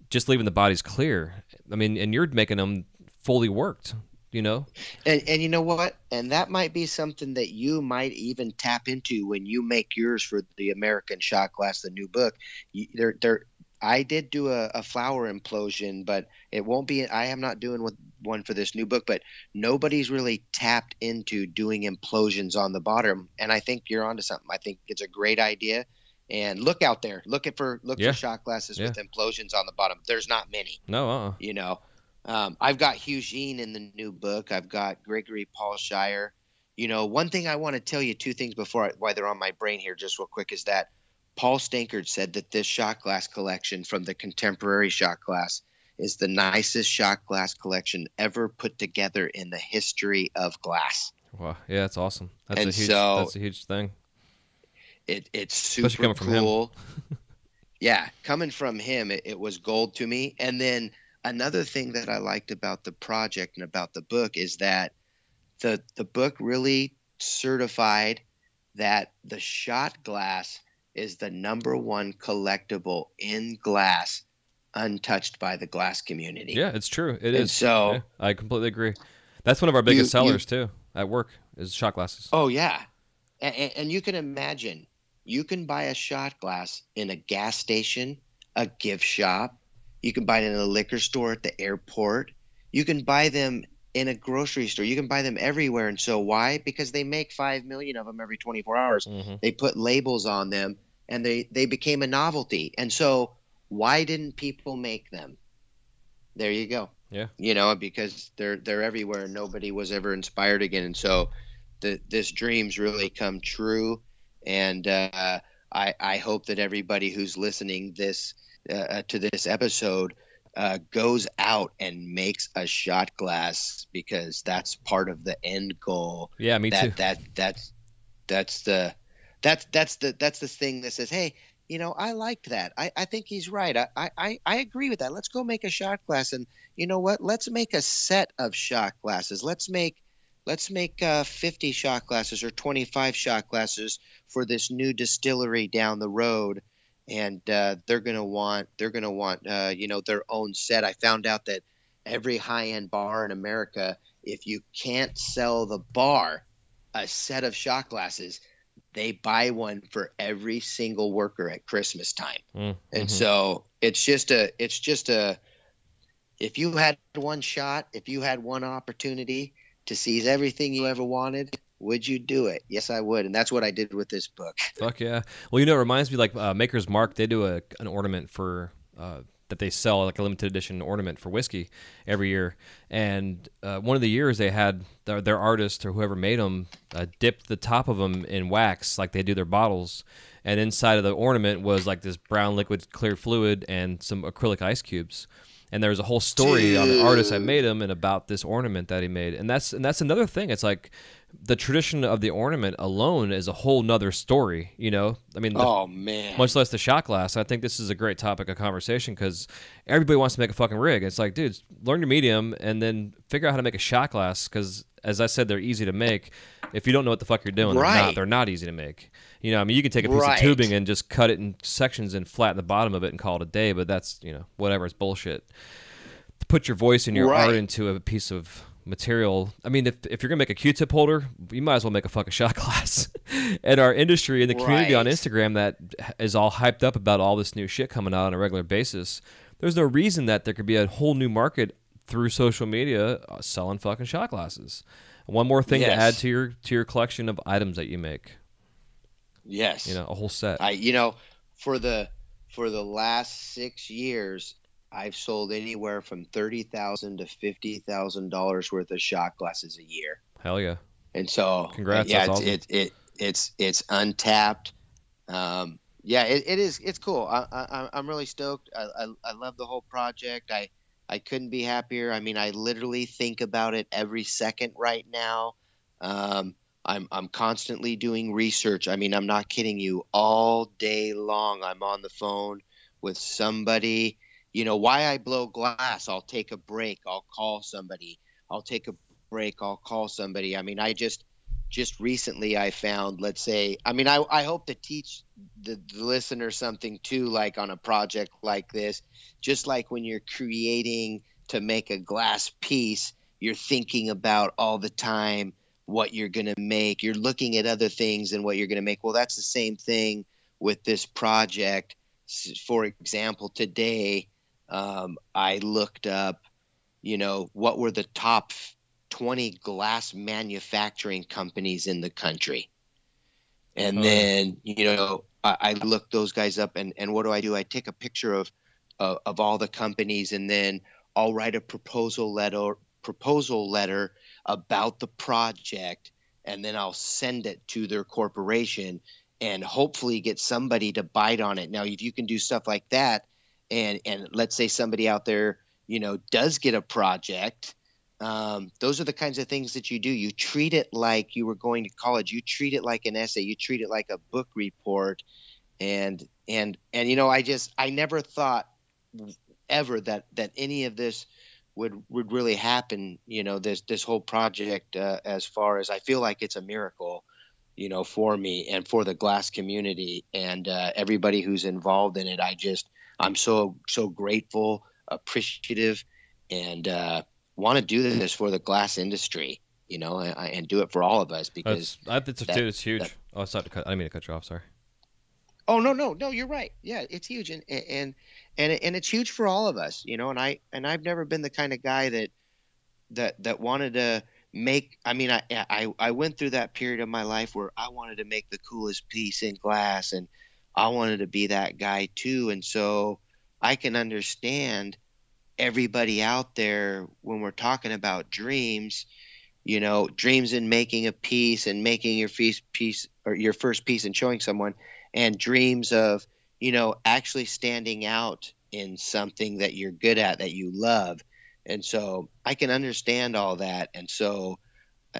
just leaving the bodies clear. I mean, and you're making them fully worked you know and and you know what and that might be something that you might even tap into when you make yours for the american shot glass the new book there there i did do a, a flower implosion but it won't be i am not doing one for this new book but nobody's really tapped into doing implosions on the bottom and i think you're onto something i think it's a great idea and look out there look at for look yeah. for shot glasses yeah. with implosions on the bottom there's not many no uh-uh. you know um, I've got Hujean in the new book. I've got Gregory Paul Shire. You know, one thing I want to tell you, two things before I, why they're on my brain here, just real quick, is that Paul Stankard said that this shot glass collection from the contemporary shot glass is the nicest shot glass collection ever put together in the history of glass. Wow, yeah, that's awesome. That's and a huge. So that's a huge thing. It it's super cool. <laughs> yeah, coming from him, it, it was gold to me. And then another thing that I liked about the project and about the book is that the the book really certified that the shot glass is the number one collectible in glass untouched by the glass community. Yeah, it's true. It and is. So yeah, I completely agree. That's one of our biggest you, sellers you, too at work is shot glasses. Oh yeah, and, and you can imagine you can buy a shot glass in a gas station, a gift shop, you can buy it in a liquor store at the airport. You can buy them in a grocery store. You can buy them everywhere. And so why? Because they make 5 million of them every 24 hours. Mm-hmm. They put labels on them and they they became a novelty. And so why didn't people make them? There you go. Yeah. You know, because they're they're everywhere. Nobody was ever inspired again. And so the this dreams really come true and uh, I I hope that everybody who's listening this uh, uh, to this episode uh, goes out and makes a shot glass because that's part of the end goal. Yeah, me that, too. That that's that's the that's that's the that's the thing that says, hey, you know, I liked that. I, I think he's right. I, I, I agree with that. Let's go make a shot glass, and you know what? Let's make a set of shot glasses. Let's make let's make uh, 50 shot glasses or 25 shot glasses for this new distillery down the road and uh, they're gonna want they're gonna want uh, you know their own set. I found out that every high end bar in America, if you can't sell the bar a set of shot glasses, they buy one for every single worker at Christmas time. Mm-hmm. And so it's just a it's just a if you had one shot, if you had one opportunity to seize everything you ever wanted, would you do it? Yes, I would, and that's what I did with this book. Fuck yeah! Well, you know, it reminds me like uh, Maker's Mark. They do a an ornament for uh, that they sell like a limited edition ornament for whiskey every year. And uh, one of the years they had their, their artist or whoever made them uh, dipped the top of them in wax like they do their bottles. And inside of the ornament was like this brown liquid clear fluid and some acrylic ice cubes and there's a whole story Dude. on the artist that made him and about this ornament that he made and that's and that's another thing it's like the tradition of the ornament alone is a whole nother story you know i mean the, oh man much less the shot glass i think this is a great topic of conversation because everybody wants to make a fucking rig it's like dude learn your medium and then figure out how to make a shot glass because as I said, they're easy to make. If you don't know what the fuck you're doing, they're not. Right. They're not easy to make. You know, I mean, you can take a piece Right. of tubing and just cut it in sections and flatten the bottom of it and call it a day. But that's you know whatever. It's bullshit. Put your voice and your art into a piece of material. I mean, if, if you're gonna make a Q-tip holder, you might as well make a fucking shot glass. <laughs> and our industry and the community on Instagram that is all hyped up about all this new shit coming out on a regular basis. There's no reason that there could be a whole new market through social media uh, selling fucking shot glasses. One more thing to add to your to your collection of items that you make. Yes. You know, a whole set. I you know for the for the last six years, I've sold anywhere from thirty thousand to fifty thousand dollars worth of shot glasses a year, Hell yeah. and so Congrats, Yeah, it's, it, it it's it's untapped. Um, yeah, it, it is. It's cool. I, I I'm really stoked. I, I I love the whole project. I I couldn't be happier. I mean, I literally think about it every second right now. Um, I'm I'm constantly doing research. I mean, I'm not kidding you. All day long, I'm on the phone with somebody. You know, why I blow glass? I'll take a break. I'll call somebody. I'll take a break. I'll call somebody. I mean, I just just recently I found, let's say, I mean, I, I hope to teach the, the listener something too, like on a project like this. Just like when you're creating to make a glass piece, you're thinking about all the time what you're going to make. You're looking at other things and what you're going to make. Well, that's the same thing with this project. For example, today um, I looked up, you know, what were the top 20 glass manufacturing companies in the country. And Oh. then, you know, I, I look those guys up and, and what do I do? I take a picture of, of, of all the companies and then I'll write a proposal letter, proposal letter about the project and then I'll send it to their corporation and hopefully get somebody to bite on it. Now, if you can do stuff like that and, and let's say somebody out there, you know, does get a project, um, those are the kinds of things that you do. You treat it like you were going to college. You treat it like an essay. You treat it like a book report, and and and you know, I just I never thought ever that that any of this would would really happen. You know, this this whole project, uh, as far as I feel like it's a miracle, you know, for me and for the glass community and uh, everybody who's involved in it. I just I'm so so grateful, appreciative, and uh, want to do this for the glass industry. You know, and, and do it for all of us because. That's, I, it's, that- dude, it's huge. that- oh, sorry to cut. I didn't mean to cut you off. Sorry. Oh no, no, no! You're right. Yeah, it's huge, and and and and it's huge for all of us, you know. And I and I've never been the kind of guy that that that wanted to make. I mean, I I I went through that period of my life where I wanted to make the coolest piece in glass, and I wanted to be that guy too. And so I can understand everybody out there when we're talking about dreams. You know, dreams in making a piece and making your piece piece or your first piece and showing someone and dreams of you know actually standing out in something that you're good at that you love and so i can understand all that and so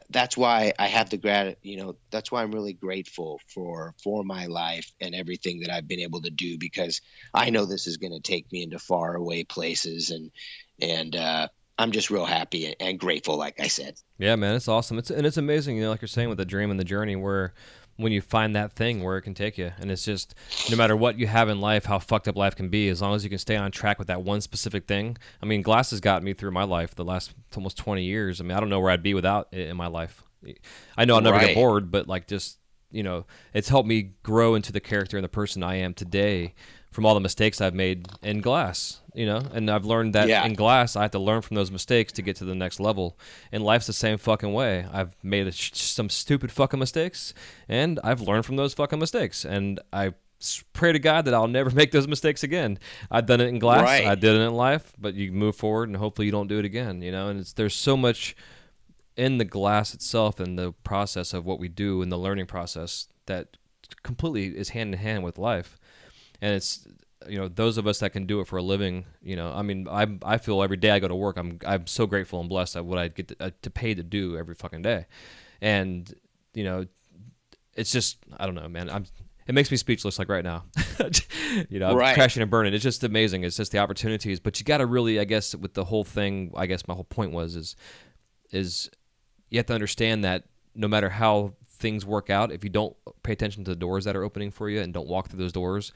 that's why i have the grat you know that's why i'm really grateful for for my life and everything that i've been able to do because i know this is going to take me into far away places and and uh i'm just real happy and grateful like i said Yeah, man, it's awesome. It's and it's amazing, you know, like you're saying with the dream and the journey, where when you find that thing where it can take you, and it's just no matter what you have in life, how fucked up life can be, as long as you can stay on track with that one specific thing. I mean, glasses got me through my life the last almost 20 years. I mean, I don't know where I'd be without it in my life. I know I'll never get bored, but like just you know, it's helped me grow into the character and the person I am today from all the mistakes I've made in glass, you know, and I've learned that Yeah. in glass, I have to learn from those mistakes to get to the next level. And life's the same fucking way. I've made a sh- some stupid fucking mistakes, and I've learned from those fucking mistakes. And I pray to God that I'll never <laughs> make those mistakes again. I've done it in glass, Right. I did it in life, but you move forward, and hopefully you don't do it again. You know, and it's there's so much in the glass itself and the process of what we do and the learning process that completely is hand in hand with life and it's you know those of us that can do it for a living you know i mean i i feel every day i go to work i'm i'm so grateful and blessed at what i get to, uh, to pay to do every fucking day. And you know it's just i don't know man i'm it makes me speechless like right now. <laughs> You know Right. crashing and burning. It's just amazing. It's just the opportunities. But you got to really i guess with the whole thing i guess my whole point was is is you have to understand that no matter how things work out, if you don't pay attention to the doors that are opening for you and don't walk through those doors,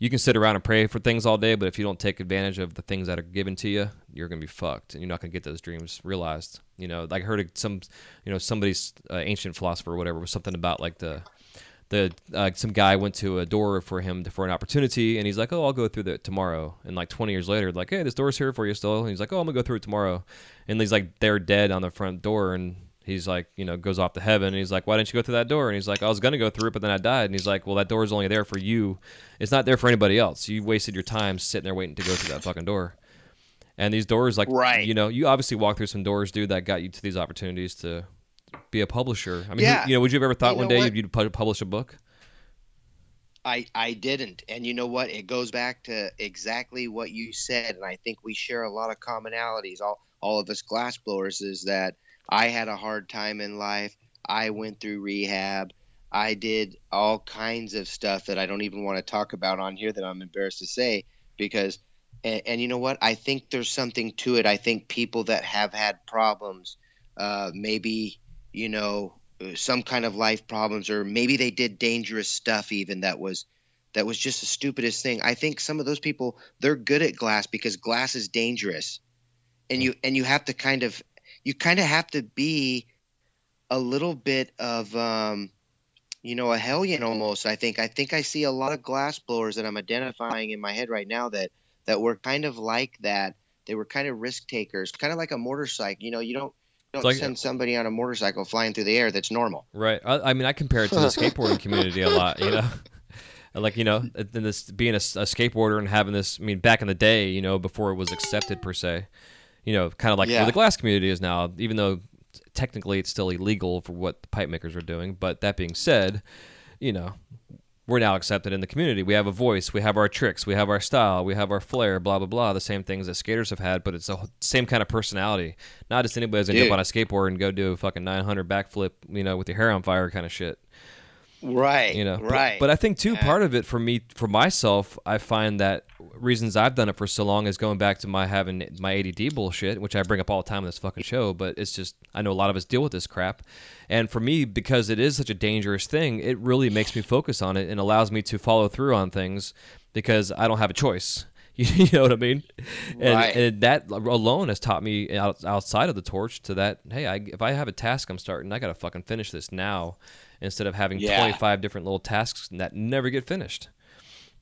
you can sit around and pray for things all day, but if you don't take advantage of the things that are given to you, you're gonna be fucked, and you're not gonna get those dreams realized. You know, like I heard some, you know, somebody's uh, ancient philosopher or whatever was something about like the the uh, some guy went to a door for him to, for an opportunity, and he's like, "Oh, I'll go through it tomorrow." And like 20 years later, like, "Hey, this door's here for you still." And he's like, "Oh, I'm gonna go through it tomorrow," and he's like, "They're dead on the front door," and he's like, you know, goes off to heaven, and he's like, "Why didn't you go through that door?" And he's like, "I was gonna go through it, but then I died." And he's like, "Well, that door is only there for you. It's not there for anybody else. You wasted your time sitting there waiting to go through that fucking door." And these doors, like, Right. you know, you obviously walked through some doors, dude, that got you to these opportunities to be a publisher. I mean, Yeah. you know, would you have ever thought You one day what? you'd publish a book? I I didn't, and you know what? It goes back to exactly what you said, and I think we share a lot of commonalities. All all of us glassblowers is that I had a hard time in life. I went through rehab. I did all kinds of stuff that I don't even want to talk about on here that I'm embarrassed to say because. And, and you know what? I think there's something to it. I think people that have had problems, uh, maybe you know, some kind of life problems or maybe they did dangerous stuff even that was that was just the stupidest thing i think some of those people they're good at glass because glass is dangerous and you and you have to kind of you kind of have to be a little bit of um you know a hellion almost i think i think i see a lot of glass blowers that i'm identifying in my head right now that that were kind of like that they were kind of risk takers kind of like a motorcycle you know you don't don't like- send somebody on a motorcycle flying through the air that's normal Right. I, I mean, I compare it to the <laughs> skateboarding community a lot. You know, <laughs> like you know, then this being a skateboarder and having this. I mean, back in the day, you know, before it was accepted per se, you know, kind of like Yeah. where the glass community is now. Even though technically it's still illegal for what the pipe makers are doing, but that being said, you know. We're now accepted in the community. We have a voice. We have our tricks. We have our style. We have our flair. Blah blah blah. The same things that skaters have had, but it's the same kind of personality. Not just anybody's gonna jump on a skateboard and go do a fucking 900 backflip, you know, with your hair on fire kind of shit right you know right but, i think too Yeah. part of it for me for myself i find that reasons i've done it for so long is going back to my having my add bullshit which i bring up all the time in this fucking show but it's just i know a lot of us deal with this crap and for me because it is such a dangerous thing it really makes me focus on it and allows me to follow through on things because i don't have a choice <laughs> you know what I mean? And, Right. and that alone has taught me outside of the torch to that. Hey, I, if I have a task I'm starting, I gotta fucking finish this now, instead of having Yeah. 25 different little tasks that never get finished.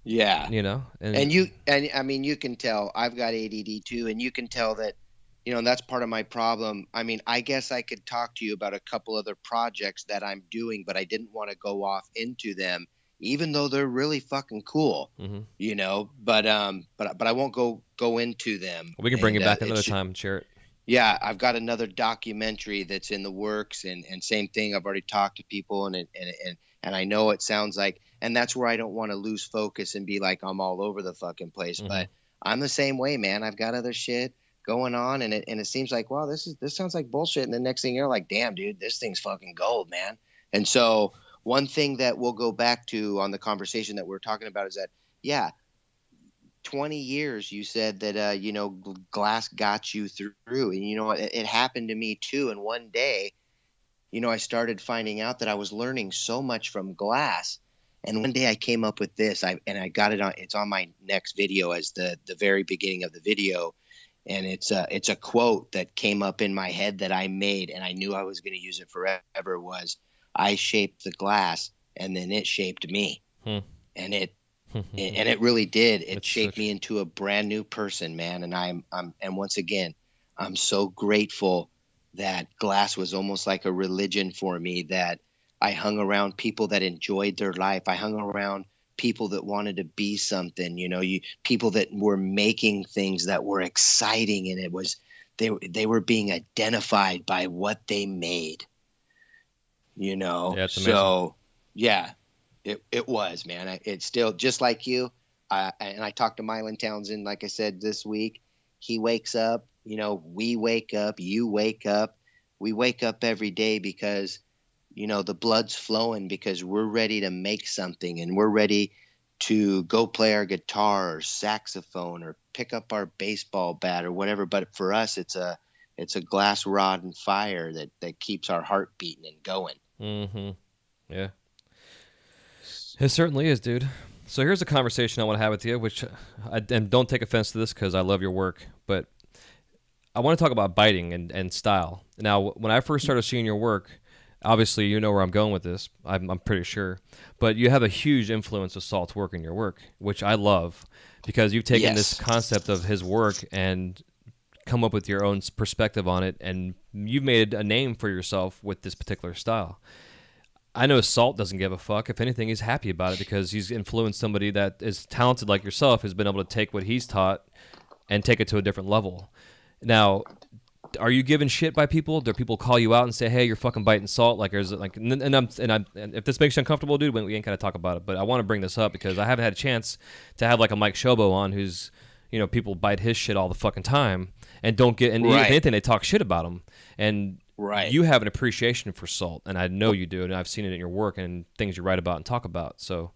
yeah You know, and you and i mean you can tell i've got add too and you can tell that you know and that's part of my problem i mean i guess i could talk to you about a couple other projects that i'm doing but i didn't want to go off into them even though they're really fucking cool Mhm. you know but um but but i won't go go into them we can bring And, it back uh, another time and share it. Yeah i've got another documentary that's in the works and and same thing i've already talked to people and and and, and i know it sounds like and that's where i don't want to lose focus and be like i'm all over the fucking place Mhm. but i'm the same way man i've got other shit going on and it, and it seems like wow this is this sounds like bullshit and the next thing you're like damn dude this thing's fucking gold man and so one thing that we'll go back to on the conversation that we're talking about is that yeah 20 years you said that uh, you know glass got you through and you know what, it, it happened to me too and one day you know i started finding out that i was learning so much from glass and one day i came up with this I, and i got it on it's on my next video as the the very beginning of the video and it's a it's a quote that came up in my head that i made and i knew i was going to use it forever was i shaped the glass and then it shaped me Hmm. and it and and it really did. It It's shaped such- me into a brand new person, man. And I'm, I'm, and once again, I'm so grateful that glass was almost like a religion for me. That I hung around people that enjoyed their life. I hung around people that wanted to be something. You know, you people that were making things that were exciting, and it was they they were being identified by what they made. You know, Yeah, so yeah, it it was man. It's still just like you. I, and I talked to Milon Townsend, like I said this week. He wakes up. You know, we wake up. You wake up. We wake up every day because, you know, the blood's flowing because we're ready to make something and we're ready to go play our guitar or saxophone or pick up our baseball bat or whatever. But for us, it's a it's a glass rod and fire that that keeps our heart beating and going. Mm-hmm. Yeah. It certainly is, dude. So here's a conversation I want to have with you, which uh, I, and don't take offense to this because I love your work, but I want to talk about biting and, and style. Now, when I first started seeing your work, obviously you know where I'm going with this. I'm, I'm pretty sure, but you have a huge influence of Salt's work in your work, which I love because you've taken yes. this concept of his work and come up with your own perspective on it, and you've made a name for yourself with this particular style. I know Salt doesn't give a fuck. If anything, he's happy about it because he's influenced somebody that is talented like yourself, who's been able to take what he's taught and take it to a different level. Now, are you given shit by people? Do people call you out and say, "Hey, you're fucking biting salt"? Like, is it like, and, and I'm, and I'm, and if this makes you uncomfortable, dude, we ain't gotta talk about it. But I want to bring this up because I haven't had a chance to have like a Mike Shobo on, who's, you know, people bite his shit all the fucking time and don't get, and right. if anything, they talk shit about him. And Right. You have an appreciation for salt, and I know you do, and I've seen it in your work and things you write about and talk about. So,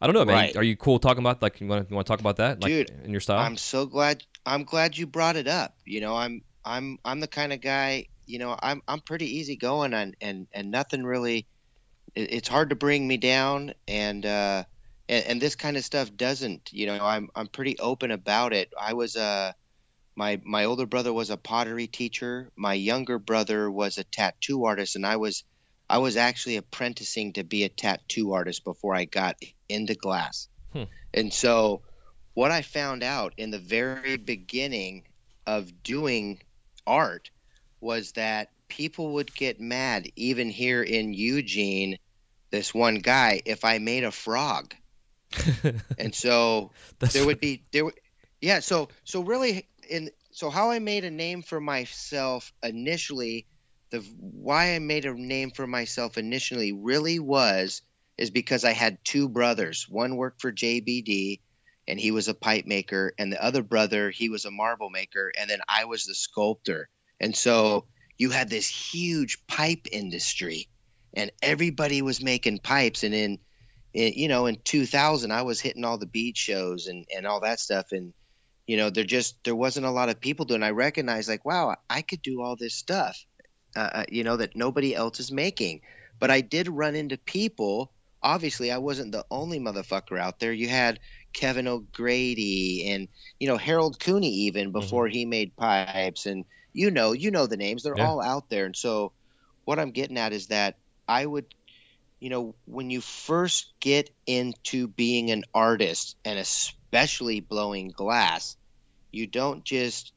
I don't know, man. Right. Are you cool talking about like you want to, you want to talk about that, like, dude? In your style, I'm so glad. I'm glad you brought it up. You know, I'm I'm I'm the kind of guy. You know, I'm I'm pretty easy going, and and and nothing really. It, it's hard to bring me down, and uh, and, and this kind of stuff doesn't. You know, I'm I'm pretty open about it. I was uh my my older brother was a pottery teacher. My younger brother was a tattoo artist and i was i was actually apprenticing to be a tattoo artist before i got into glass. Hmm. and so what i found out in the very beginning of doing art was that people would get mad even here in eugene this one guy if i made a frog. <laughs> And so there would be there yeah so so really in so how I made a name for myself initially, the why I made a name for myself initially really was is because I had two brothers. One worked for JBD and he was a pipe maker and the other brother he was a marble maker and then I was the sculptor. And so you had this huge pipe industry and everybody was making pipes and in, in you know in 2000 I was hitting all the bead shows and and all that stuff and you know there just there wasn't a lot of people doing i recognized like wow i could do all this stuff uh, uh, you know that nobody else is making but i did run into people obviously i wasn't the only motherfucker out there you had kevin o'grady and you know harold cooney even mm-hmm. before mm-hmm. he made pipes and you know you know the names they're yeah. all out there and so what i'm getting at is that i would you know when you first get into being an artist and especially especially blowing glass, you don't just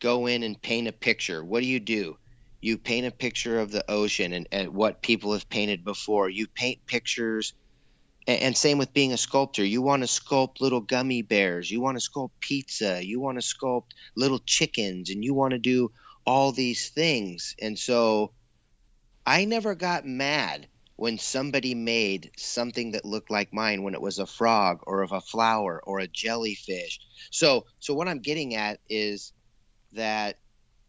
go in and paint a picture. What do you do? You paint a picture of the ocean and, and what people have painted before. You paint pictures, and, and same with being a sculptor. You want to sculpt little gummy bears. You want to sculpt pizza. You want to sculpt little chickens, and you want to do all these things. And so I never got mad when somebody made something that looked like mine when it was a frog or of a flower or a jellyfish. So so what I'm getting at is that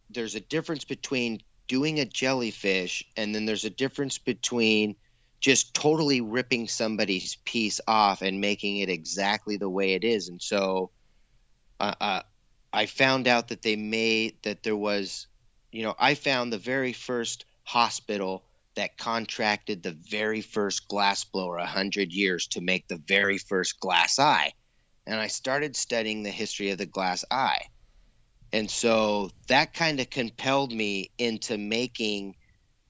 there's a difference between doing a jellyfish and then there's a difference between just totally ripping somebody's piece off and making it exactly the way it is. And so uh, uh, I found out that they made that there was, you know, I found the very first hospital that contracted the very first glass blower 100 years to make the very first glass eye. And I started studying the history of the glass eye. And so that kind of compelled me into making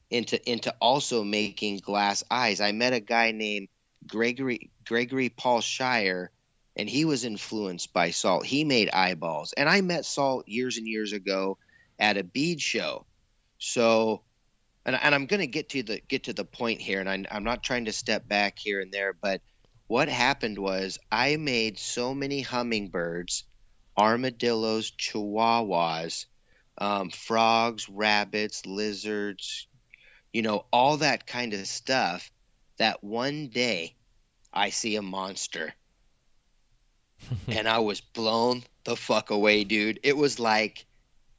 into into also making glass eyes. I met a guy named Gregory Gregory Paul Shire and he was influenced by Salt. He made eyeballs. And I met Salt years and years ago at a bead show. So and, and I'm going to get to the get to the point here, and I, I'm not trying to step back here and there, but what happened was I made so many hummingbirds, armadillos, chihuahuas, um, frogs, rabbits, lizards, you know, all that kind of stuff. That one day I see a monster. <laughs> and I was blown the fuck away, dude. It was like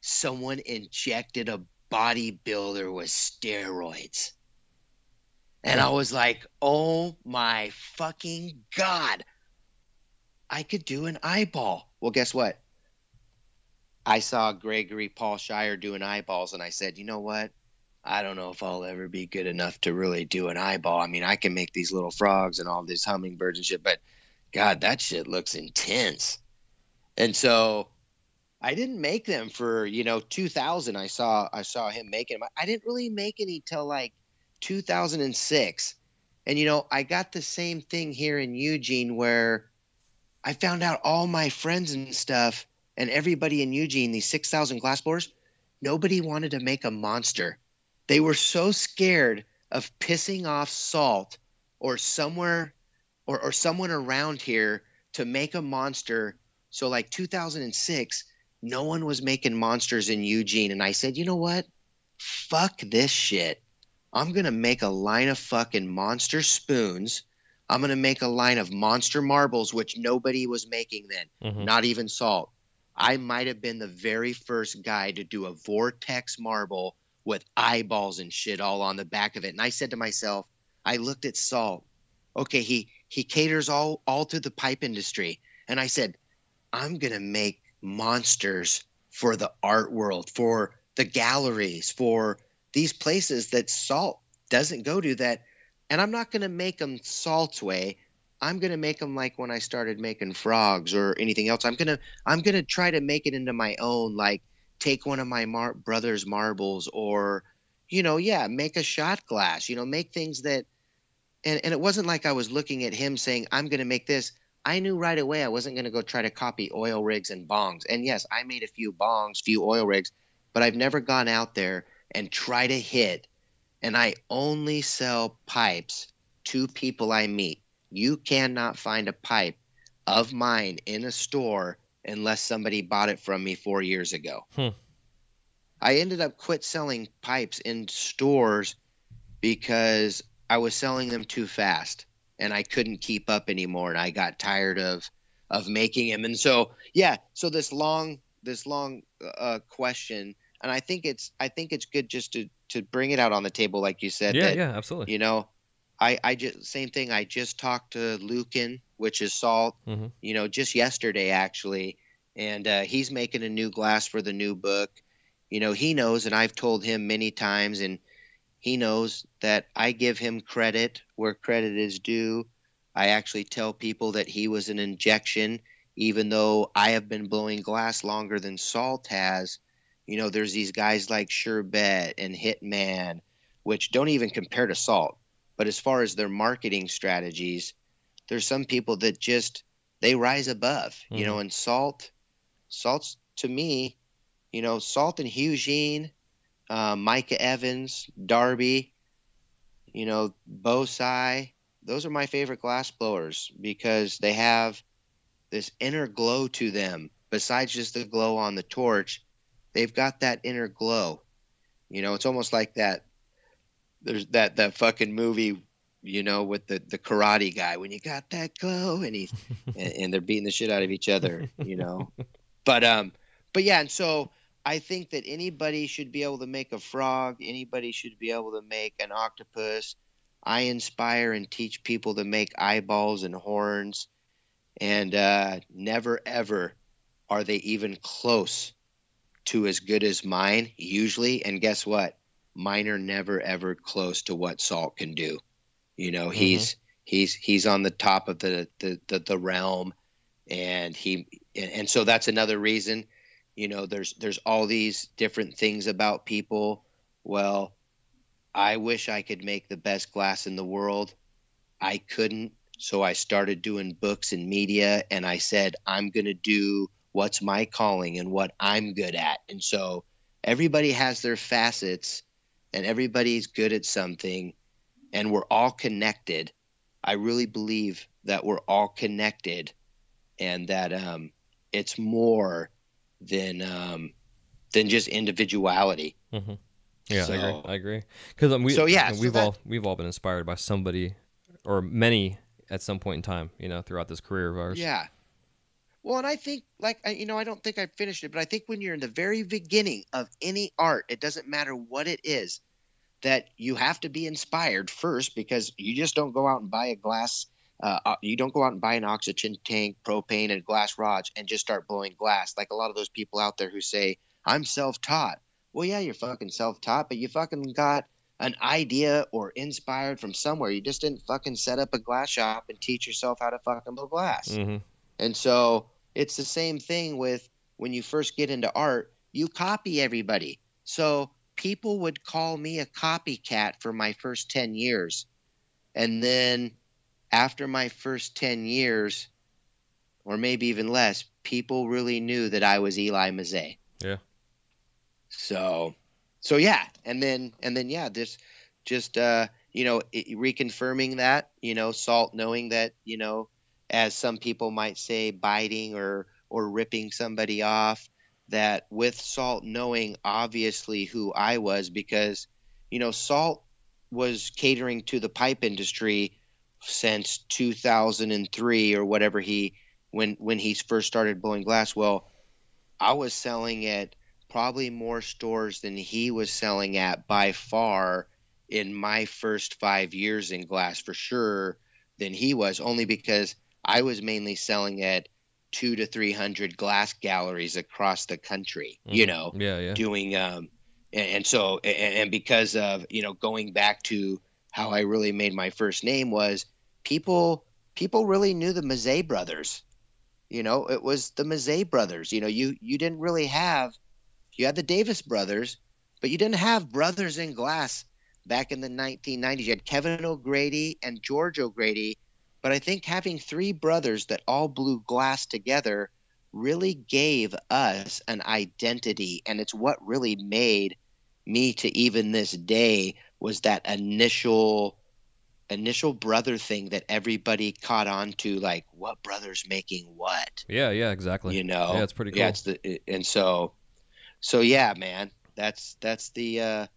someone injected a bodybuilder with steroids. And I was like, oh my fucking God. I could do an eyeball. Well, guess what? I saw Gregory Paul Shire doing eyeballs, and I said, you know what? I don't know if I'll ever be good enough to really do an eyeball. I mean, I can make these little frogs and all these hummingbirds and shit, but God, that shit looks intense. And so I didn't make them for you know 2000. I saw I saw him making them. I didn't really make any till like 2006. And you know, I got the same thing here in Eugene where I found out all my friends and stuff and everybody in Eugene, these 6,000 glass blowers, nobody wanted to make a monster. They were so scared of pissing off salt or somewhere or, or someone around here to make a monster. So, like 2006, no one was making monsters in Eugene. And I said, you know what? Fuck this shit. I'm going to make a line of fucking monster spoons. I'm going to make a line of monster marbles, which nobody was making then, mm-hmm. not even salt. I might have been the very first guy to do a vortex marble with eyeballs and shit all on the back of it. And I said to myself, I looked at Salt. Okay, he he caters all all to the pipe industry. And I said, I'm going to make monsters for the art world, for the galleries, for these places that salt doesn't go to that and i'm not going to make them salt's way. I'm going to make them like when i started making frogs or anything else. I'm going to i'm going to try to make it into my own like take one of my mar- brother's marbles or you know yeah make a shot glass you know make things that and, and it wasn't like i was looking at him saying i'm going to make this i knew right away i wasn't going to go try to copy oil rigs and bongs and yes i made a few bongs few oil rigs but i've never gone out there and try to hit. And I only sell pipes to people I meet. You cannot find a pipe of mine in a store unless somebody bought it from me four years ago. Hmm. I ended up quit selling pipes in stores because I was selling them too fast and I couldn't keep up anymore and I got tired of of making him. and so yeah so this long this long uh, question and I think it's I think it's good just to to bring it out on the table, like you said. Yeah, that, yeah, absolutely. You know, I I just same thing. I just talked to Lucan, which is Salt. Mm-hmm. You know, just yesterday actually, and uh, he's making a new glass for the new book. You know, he knows, and I've told him many times, and he knows that I give him credit where credit is due. I actually tell people that he was an injection, even though I have been blowing glass longer than Salt has you know, there's these guys like Sherbet and Hitman, which don't even compare to Salt. But as far as their marketing strategies, there's some people that just they rise above, mm-hmm. you know, and Salt, Salt's to me, you know, Salt and Eugene, uh, Micah Evans, Darby, you know, Bosai, those are my favorite glass blowers because they have this inner glow to them besides just the glow on the torch they've got that inner glow. You know, it's almost like that. There's that that fucking movie, you know, with the the karate guy when you got that glow, and he <laughs> and, and they're beating the shit out of each other, you know. but um, but yeah, and so I think that anybody should be able to make a frog. Anybody should be able to make an octopus. I inspire and teach people to make eyeballs and horns, and uh, never ever are they even close to as good as mine usually and guess what mine are never ever close to what salt can do you know mm-hmm. he's he's he's on the top of the, the the, the realm and he and so that's another reason you know there's there's all these different things about people well i wish i could make the best glass in the world i couldn't so i started doing books and media and i said i'm going to do what's my calling and what I'm good at. And so everybody has their facets and everybody's good at something and we're all connected. I really believe that we're all connected and that um, it's more than um, than just individuality. Mm-hmm. Yeah, so, I agree. I agree. Because um, we, so yeah, we've so that, all we've all been inspired by somebody or many at some point in time, you know, throughout this career of ours. Yeah, well, and I think, like, you know, I don't think I finished it, but I think when you're in the very beginning of any art, it doesn't matter what it is, that you have to be inspired first because you just don't go out and buy a glass uh, uh, you don't go out and buy an oxygen tank, propane, and glass rods and just start blowing glass like a lot of those people out there who say, I'm self taught. Well, yeah, you're fucking self taught, but you fucking got an idea or inspired from somewhere. You just didn't fucking set up a glass shop and teach yourself how to fucking blow glass. Mm-hmm. And so it's the same thing with when you first get into art, you copy everybody. So people would call me a copycat for my first 10 years. And then after my first 10 years, or maybe even less, people really knew that I was Eli Mazet. Yeah. So, so yeah, and then and then yeah, just just uh, you know it, reconfirming that you know salt knowing that you know as some people might say biting or or ripping somebody off that with salt knowing obviously who I was because you know salt was catering to the pipe industry since 2003 or whatever he when when he first started blowing glass well I was selling at probably more stores than he was selling at by far in my first 5 years in glass for sure than he was only because I was mainly selling at 2 to 300 glass galleries across the country you Mhm. know Yeah, yeah. doing um and, and so and, and because of you know going back to how I really made my first name was people people really knew the Mazet brothers. You know it was the Mazet brothers. You know you you didn't really have you had the Davis brothers but you didn't have brothers in glass back in the 1990s you had Kevin O'Grady and George O'Grady but I think having three brothers that all blew glass together really gave us an identity and it's what really made me to even this day was that initial initial brother thing that everybody caught on to like what brothers making what Yeah, yeah, exactly. you know Yeah, it's pretty cool. yeah it's the and so so yeah man that's that's the uh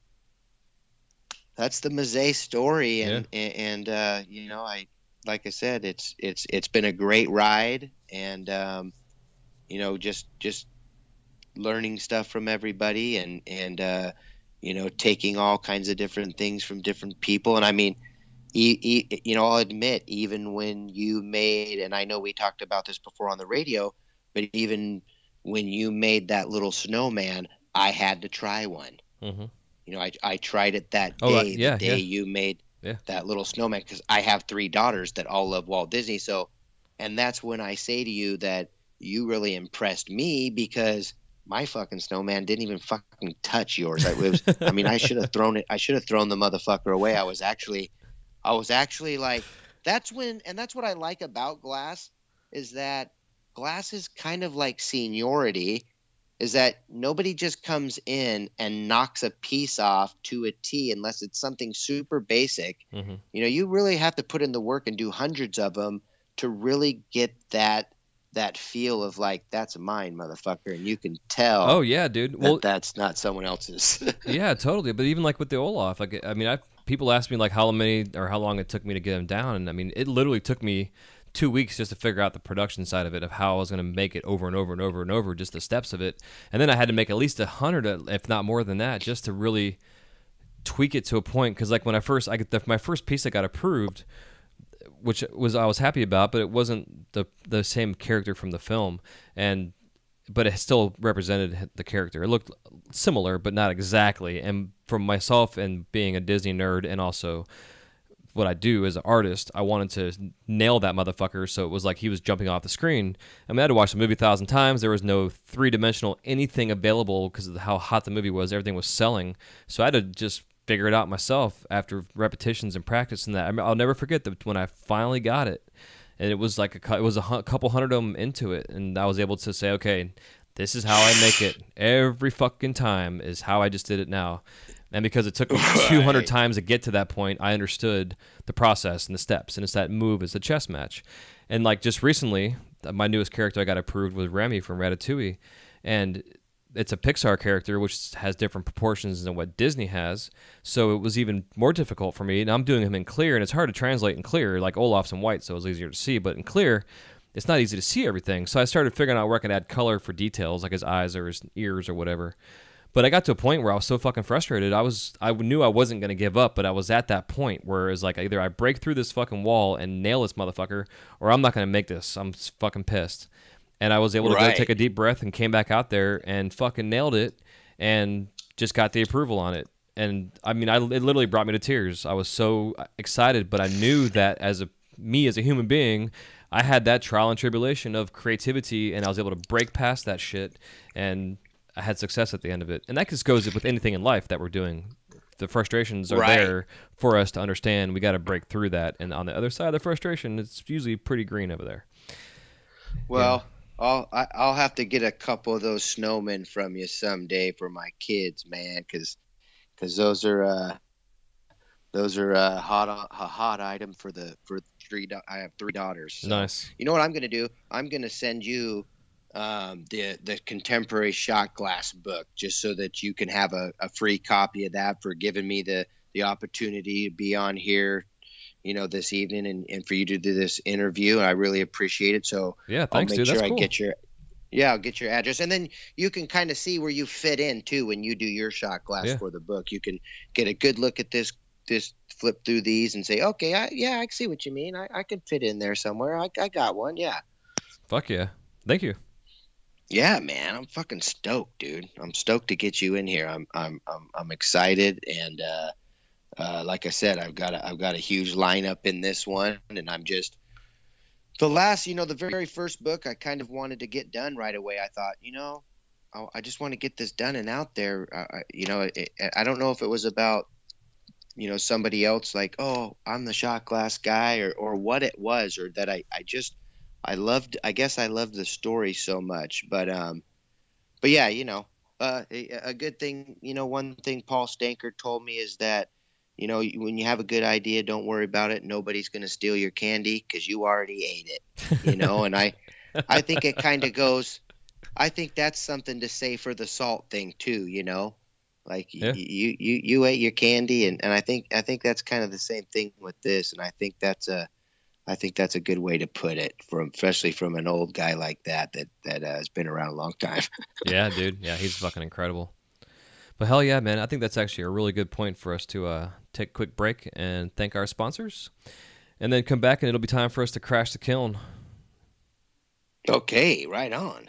that's the Mazet story and and uh you know i like i said it's it's it's been a great ride and um you know just just learning stuff from everybody and and uh you know taking all kinds of different things from different people. And i mean e- e- you know i'll admit even when you made and i know we talked about this before on the radio but even when you made that little snowman i had to try one. Hmm you know i, I tried it that Oh, uh, day yeah, the day you made Yeah. that little snowman because i have three daughters that all love walt disney. So and that's when i say to you that you really impressed me because my fucking snowman didn't even fucking touch yours. I was, I mean, I should have <laughs> thrown it. I should have thrown the motherfucker away. I was actually, I was actually like, that's when, and that's what I like about glass is that glass is kind of like seniority, is that nobody just comes in and knocks a piece off to a T unless it's something super basic. hmm You know, you really have to put in the work and do hundreds of them to really get that that feel of like that's a mine, motherfucker, and you can tell Oh yeah, dude. that Well, that's not someone else's. <laughs> yeah, totally. But even like with the Olaf, like I mean, I people ask me like how many or how long it took me to get him down, and I mean, it literally took me two weeks just to figure out the production side of it of how I was going to make it over and over and over and over, just the steps of it, and then I had to make at least a hundred, if not more than that, just to really tweak it to a point. Because like when I first, I get the, my first piece that got approved, which was I was happy about, but it wasn't the the same character from the film, and but it still represented the character. It looked similar, but not exactly. And from myself and being a Disney nerd, and also what I do as an artist, I wanted to nail that motherfucker. So it was like he was jumping off the screen. I mean, I had to watch the movie a thousand times. There was no three dimensional anything available because of how hot the movie was. Everything was selling. So I had to just figure it out myself after repetitions and practice and that. I mean, I'll never forget that when I finally got it, and it was like a it was a couple hundred of them into it, and I was able to say, okay, this is how I make it every fucking time. Is how I just did it now. And because it took me <laughs> 200 times to get to that point, I understood the process and the steps. And it's that move, it's a chess match. And like just recently, my newest character I got approved was Remy from Ratatouille. And it's a Pixar character, which has different proportions than what Disney has. So it was even more difficult for me. And I'm doing him in clear, and it's hard to translate in clear. Like Olaf's in white, so it's easier to see. But in clear, it's not easy to see everything. So I started figuring out where I could add color for details, like his eyes or his ears or whatever. But I got to a point where I was so fucking frustrated. I was I knew I wasn't gonna give up, but I was at that point where it's like either I break through this fucking wall and nail this motherfucker, or I'm not gonna make this. I'm fucking pissed. And I was able to Right. go take a deep breath and came back out there and fucking nailed it, and just got the approval on it. And I mean, I it literally brought me to tears. I was so excited, but I knew that as a me as a human being, I had that trial and tribulation of creativity, and I was able to break past that shit, and I had success at the end of it. And that just goes with anything in life that we're doing. The frustrations are Right. there for us to understand. We got to break through that, and on the other side of the frustration, it's usually pretty green over there. Well, I'll I, I'll have to get a couple of those snowmen from you someday for my kids, man, because because those are uh, those are a hot a hot item for the for three. I have three daughters. so- Nice. You know what I'm gonna do? I'm gonna send you um, the the contemporary shot glass book just so that you can have a, a free copy of that for giving me the the opportunity to be on here you know this evening and, and for you to do this interview i really appreciate it so Yeah, thanks, I'll make dude. sure I get your yeah, I'll get your address, and then you can kind of see where you fit in too when you do your shot glass Yeah. for the book. You can get a good look at this, this flip through these, and say, okay, I, yeah, I see what you mean. I, I can fit in there somewhere. I, I got one. Yeah, Fuck yeah. Thank you. yeah, man. I'm fucking stoked, dude. I'm stoked to get you in here. I'm I'm I'm, I'm excited, and uh, uh, like I said, I've got a, I've got a huge lineup in this one, and I'm just the last, you know, the very first book I kind of wanted to get done right away. I thought, you know, I, I just want to get this done and out there. Uh, you know, it, I don't know if it was about you know somebody else like oh i'm the shot glass guy or, or what it was or that I, I just i loved i guess i loved the story so much but um but yeah you know uh, a, a good thing you know one thing paul Stankard told me is that you know when you have a good idea don't worry about it nobody's going to steal your candy because you already ate it you know and i i think it kind of <laughs> goes i think that's something to say for the salt thing too you know like Yeah. you you you ate your candy and, and i think i think that's kind of the same thing with this and i think that's a i think that's a good way to put it from especially from an old guy like that that that uh, has been around a long time <laughs> yeah, dude. Yeah, he's fucking incredible. But hell yeah, man. I think that's actually a really good point for us to uh, take a quick break and thank our sponsors. And then come back and it'll be time for us to crash the kiln. okay right on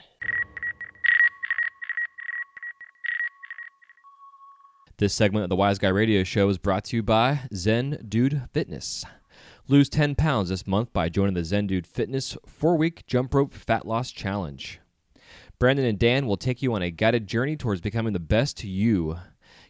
This segment of the Wise Guy Radio Show is brought to you by Zen Dude Fitness. Lose 10 pounds this month by joining the Zen Dude Fitness four week jump rope fat loss challenge. Brandon and Dan will take you on a guided journey towards becoming the best you.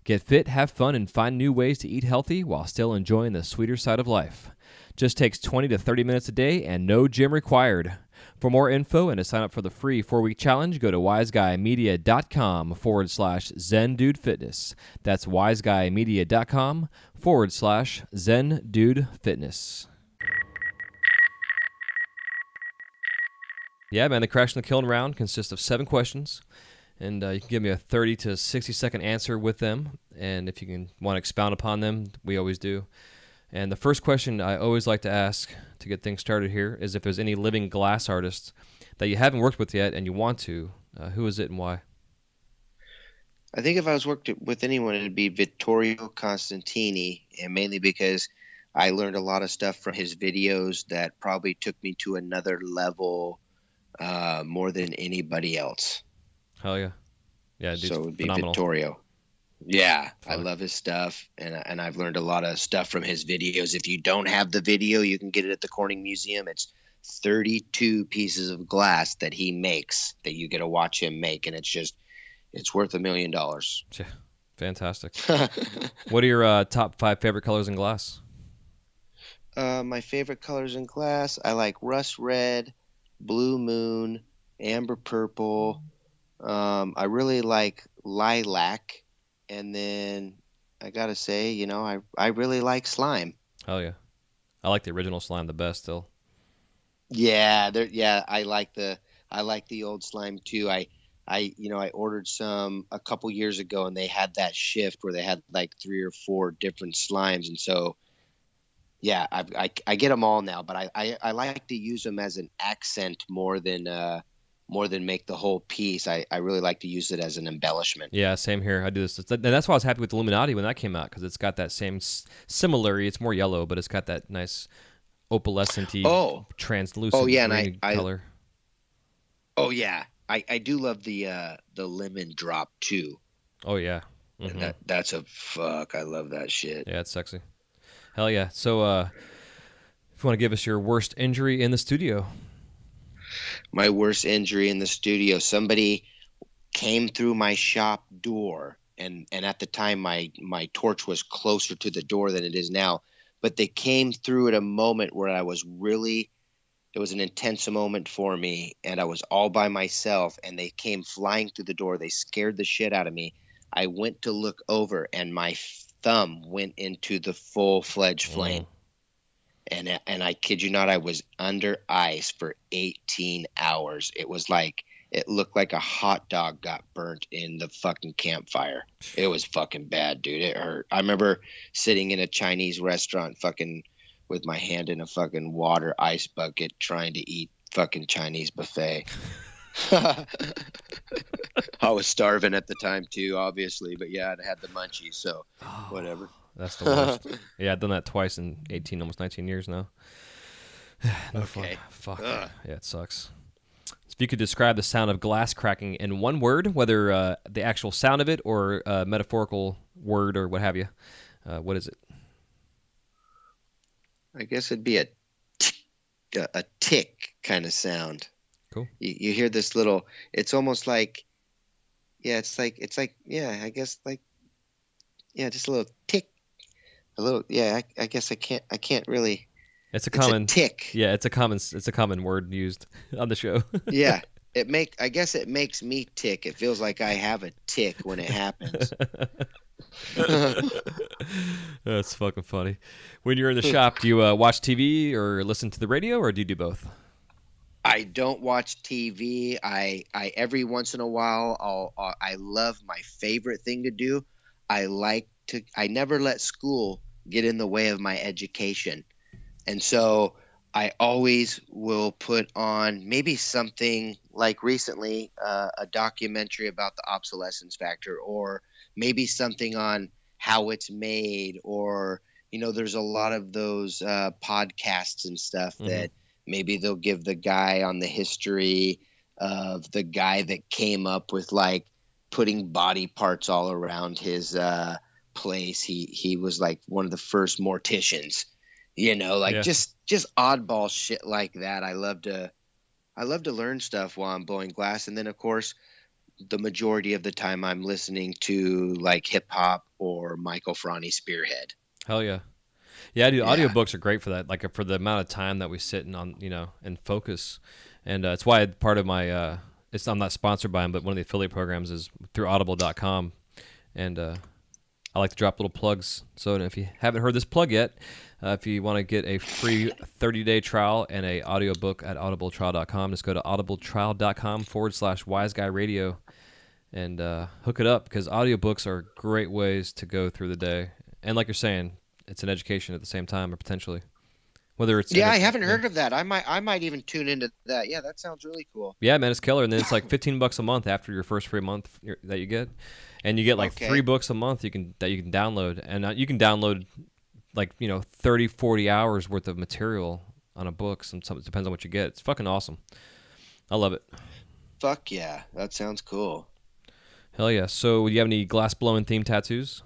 Get fit, have fun, and find new ways to eat healthy while still enjoying the sweeter side of life. Just takes 20 to 30 minutes a day and no gym required. For more info and to sign up for the free four week challenge, go to wiseguymedia.com forward slash Zen Dude Fitness. That's wiseguymedia.com forward slash Zen Dude Fitness. Yeah, man, the Crash and the Kiln round consists of seven questions, and uh, you can give me a 30 to 60 second answer with them. And if you can want to expound upon them, we always do. And the first question I always like to ask to get things started here is if there's any living glass artists that you haven't worked with yet and you want to, uh, who is it and why? I think if I was worked with anyone, it'd be Vittorio Constantini, and mainly because I learned a lot of stuff from his videos that probably took me to another level uh, more than anybody else. Hell yeah. Yeah, so it would be phenomenal. Vittorio. Yeah, I love his stuff, and and I've learned a lot of stuff from his videos. If you don't have the video, you can get it at the Corning Museum. It's 32 pieces of glass that he makes that you get to watch him make, and it's just it's worth a million dollars. Yeah, Fantastic. <laughs> What are your uh, top five favorite colors in glass? Uh, my favorite colors in glass, I like rust red, blue moon, amber purple. Um, I really like lilac, and then I gotta say, you know, I I really like slime. Oh yeah. I like the original slime the best still. Yeah, there. Yeah, I like the I like the old slime too. I I you know I ordered some a couple years ago, and they had that shift where they had like three or four different slimes, and so yeah, I I, I get them all now. But I, I I like to use them as an accent more than uh more than make the whole piece. I, I really like to use it as an embellishment. Yeah, same here. I do this, and that's why I was happy with Illuminati when that came out because it's got that same similarity. It's more yellow, but it's got that nice opalescent oh translucent oh yeah and I, color. I, oh yeah I, I do love the uh the lemon drop too oh yeah mm-hmm. that that's a fuck i love that shit yeah it's sexy hell yeah so uh if you want to give us your worst injury in the studio my worst injury in the studio somebody came through my shop door and and at the time my my torch was closer to the door than it is now but they came through at a moment where I was really it was an intense moment for me and I was all by myself and they came flying through the door. They scared the shit out of me. I went to look over and my thumb went into the full-fledged mm. flame. And and I kid you not I was under ice for 18 hours. It was like it looked like a hot dog got burnt in the fucking campfire. It was fucking bad, dude. It hurt. I remember sitting in a Chinese restaurant fucking with my hand in a fucking water ice bucket trying to eat fucking Chinese buffet. <laughs> I was starving at the time too, obviously, but yeah, I had the munchies, so oh, whatever. That's the worst. <laughs> yeah, I've done that twice in 18, almost 19 years now. <sighs> no okay. Fuck. Ugh. Yeah, it sucks. If you could describe the sound of glass cracking in one word, whether uh, the actual sound of it or a metaphorical word or what have you, uh, what is it? I guess it'd be a tick, a tick kind of sound. Cool. You, you hear this little. It's almost like, yeah, it's like it's like yeah, I guess like, yeah, just a little tick, a little yeah. I, I guess I can't I can't really it's a common it's a tick. Yeah, it's a common it's a common word used <laughs> on the show. <laughs> yeah, it make I guess it makes me tick. It feels like I have a tick when it happens. <laughs> That's fucking funny. When you're in the shop, do you uh, watch TV or listen to the radio, or do you do both? I don't watch TV. I I every once in a while I'll, I'll I love my favorite thing to do. I like to. I never let school get in the way of my education. And so I always will put on maybe something like recently uh, a documentary about the obsolescence factor, or maybe something on how it's made, or you know, there's a lot of those uh, podcasts and stuff mm-hmm. that maybe they'll give the guy on the history of the guy that came up with like putting body parts all around his uh, place. He he was like one of the first morticians you know like yeah. just just oddball shit like that i love to i love to learn stuff while i'm blowing glass and then of course the majority of the time i'm listening to like hip hop or michael Franti spearhead hell yeah yeah dude yeah. audiobooks are great for that like for the amount of time that we sit and on you know and focus and uh, it's why part of my uh it's i'm not sponsored by them but one of the affiliate programs is through audible.com and uh I like to drop little plugs. So if you haven't heard this plug yet, uh, if you want to get a free 30 day trial and a audiobook at audibletrial.com, just go to audibletrial.com forward slash wise guy radio and uh, hook it up because audiobooks are great ways to go through the day. And like you're saying, it's an education at the same time or potentially. Whether it's yeah, I haven't heard of that. I might I might even tune into that. Yeah, that sounds really cool. Yeah, man, it's killer. And then it's like <laughs> 15 bucks a month after your first free month that you get, and you get like okay. three books a month you can that you can download, and uh, you can download like you know 30 40 hours worth of material on a book. Some, some it depends on what you get. It's fucking awesome. I love it. Fuck yeah. That sounds cool. Hell yeah. So do you have any glass blowing theme tattoos?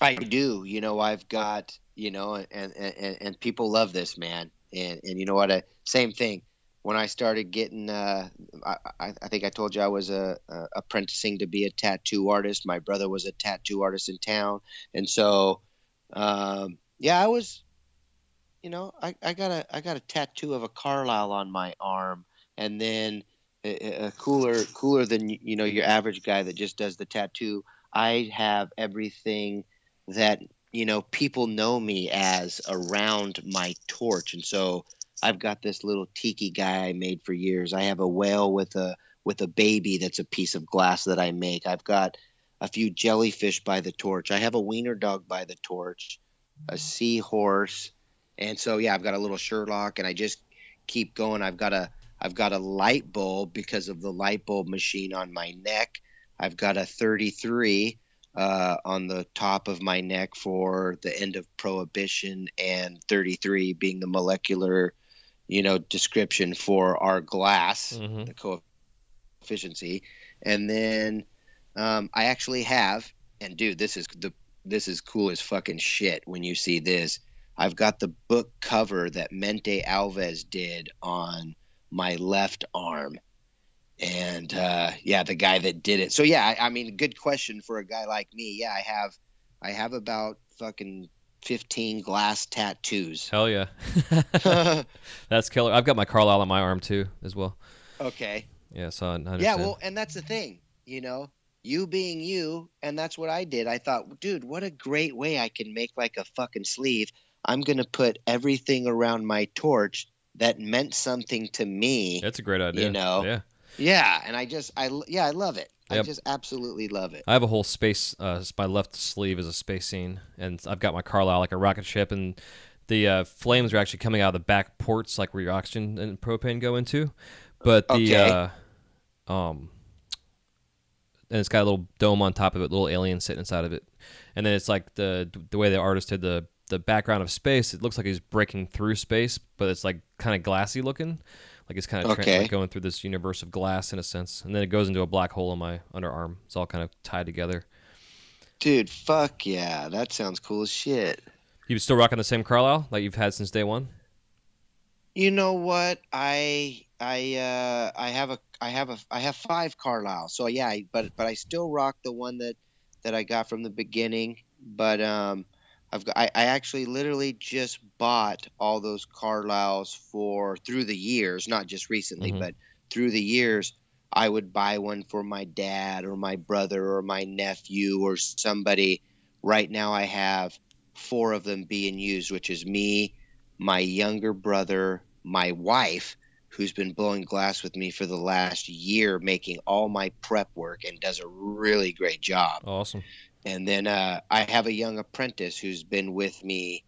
I do. You know i've got you know and and, and people love this man. And and you know what? I, same thing when I started getting, uh, I, I, think I told you I was a, a, apprenticing to be a tattoo artist. My brother was a tattoo artist in town, and so um, yeah, I was, you know, I, I got a I got a tattoo of a Carlisle on my arm, and then a, a cooler cooler than you know your average guy that just does the tattoo. I have everything that you know people know me as around my torch, and so I've got this little tiki guy I made for years. I have a whale with a with a baby that's a piece of glass that I make. I've got a few jellyfish by the torch. I have a wiener dog by the torch, a seahorse, and so yeah, I've got a little Sherlock, and I just keep going. I've got a I've got a light bulb because of the light bulb machine on my neck. I've got a 33 uh, on the top of my neck for the end of prohibition, and 33 being the molecular, you know, description for our glass, Mhm. the coefficiency. And then um, I actually have, and dude, this is the this is cool as fucking shit when you see this. I've got the book cover that Mente Alves did on my left arm. And uh, yeah, the guy that did it. So yeah, I, I mean, good question for a guy like me. Yeah, I have, I have about fucking fifteen glass tattoos. Hell yeah. <laughs> <laughs> That's killer. I've got my Carlisle on my arm too, as well. okay. Yeah, so I I understand. Yeah, well, and that's the thing, you know, you being you, and that's what I did. I thought, dude, what a great way I can make like a fucking sleeve. I'm gonna put everything around my torch that meant something to me. That's a great idea. You know, Yeah. Yeah, and I just, I yeah, I love it. I just absolutely love it. I have a whole space. Uh, my left sleeve is a space scene, and I've got my Carlisle like a rocket ship, and the uh, flames are actually coming out of the back ports, like where your oxygen and propane go into. But the Okay. uh, um, and it's got a little dome on top of it, little alien sitting inside of it, and then it's like the the way the artist did the the background of space. It looks like he's breaking through space, but it's like kind of glassy looking, like it's kind of Okay. going through this universe of glass in a sense, and then it goes into a black hole in my underarm. It's all kind of tied together. Dude, fuck yeah, that sounds cool as shit. You still rocking the same Carlisle like you've had since day one? You know what? I I uh I have a I have a I have five Carlisle. So yeah, but but I still rock the one that that I got from the beginning. But um I've got I, I actually literally just bought all those Carlisles for through the years, not just recently, Mhm. but through the years I would buy one for my dad or my brother or my nephew or somebody. Right now I have four of them being used, which is me, my younger brother, my wife, who's been blowing glass with me for the last year, making all my prep work and does a really great job. Awesome. And then uh, I have a young apprentice who's been with me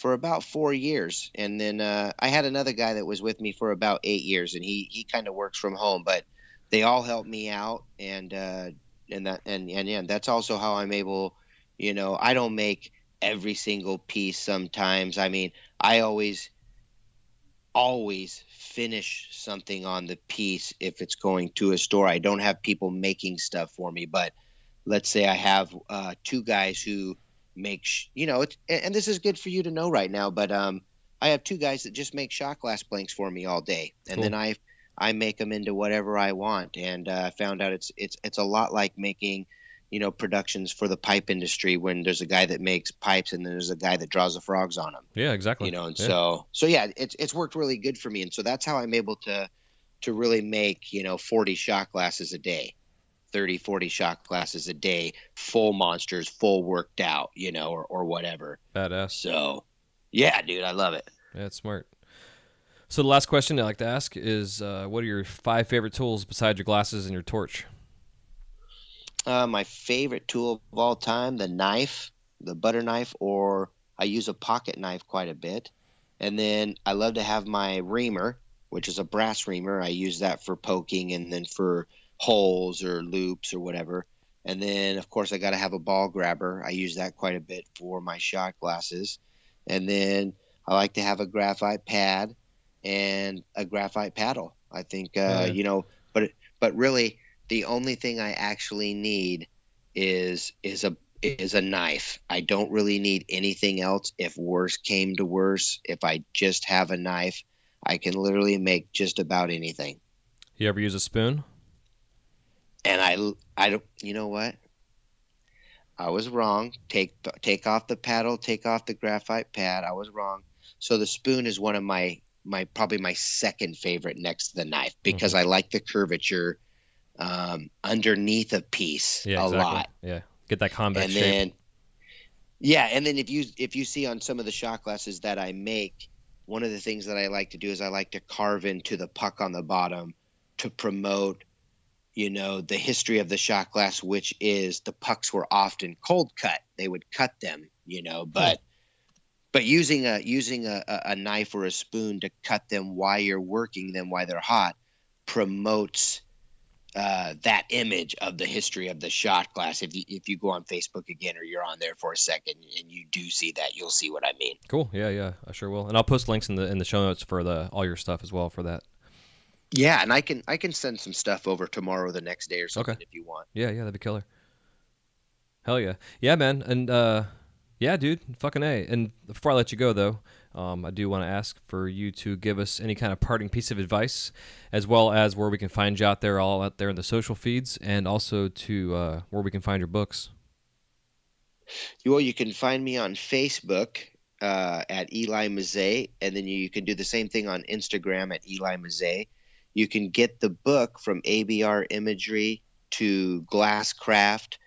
for about four years. And then uh, I had another guy that was with me for about eight years, and he he kind of works from home, but they all help me out, and uh, and that and and yeah, that's also how I'm able. You know, I don't make every single piece. Sometimes, I mean, I always always finish something on the piece if it's going to a store. I don't have people making stuff for me, but let's say I have uh, two guys who make, sh- you know, it's, and this is good for you to know right now, but um, I have two guys that just make shot glass blanks for me all day, and Cool. then I I make them into whatever I want, and uh, I found out it's it's it's a lot like making. You know, productions for the pipe industry when there's a guy that makes pipes and then there's a guy that draws the frogs on them Yeah, exactly. you know and Yeah. so so yeah it's it's worked really good for me and so that's how i'm able to to really make you know 40 shot glasses a day 30 40 shot glasses a day full monsters full worked out you know or, or whatever badass. so yeah dude i love it Yeah, it's smart. So the last question I like to ask is, uh, what are your five favorite tools besides your glasses and your torch? uh, my favorite tool of all time the knife the butter knife or i use a pocket knife quite a bit and then i love to have my reamer which is a brass reamer i use that for poking and then for holes or loops or whatever and then of course i got to have a ball grabber i use that quite a bit for my shot glasses and then i like to have a graphite pad and a graphite paddle i think uh, Yeah. you know but but really the only thing I actually need is is a is a knife. I don't really need anything else. If worse came to worse, if I just have a knife, I can literally make just about anything. You ever use a spoon? And I I don't you know what? I was wrong. Take take off the paddle, take off the graphite pad. I was wrong. So the spoon is one of my my probably my second favorite next to the knife because I like the curvature um, underneath a piece Yeah, a exactly. lot. Yeah, get that combat and shape. then yeah and then if you if you see on some of the shot glasses that i make one of the things that i like to do is i like to carve into the puck on the bottom to promote you know the history of the shot glass which is the pucks were often cold cut they would cut them you know but but using a using a, a knife or a spoon to cut them while you're working them while they're hot promotes uh, that image of the history of the shot glass. If you if you go on Facebook again or you're on there for a second and you do see that, you'll see what I mean. Cool. Yeah, yeah, I sure will. And I'll post links in the in the show notes for the all your stuff as well for that. Yeah, and I can I can send some stuff over tomorrow or the next day or something Okay. if you want. Yeah, yeah, that'd be killer. Hell yeah, yeah, man, and uh, yeah, dude, fucking a. And before I let you go, though, um, I do want to ask for you to give us any kind of parting piece of advice, as well as where we can find you out there, all out there in the social feeds, and also to uh, where we can find your books. Well, you can find me on Facebook uh, at Eli Mazet, and then you can do the same thing on Instagram at Eli Mazet. You can get the book from ABR Imagery to Glasscraft.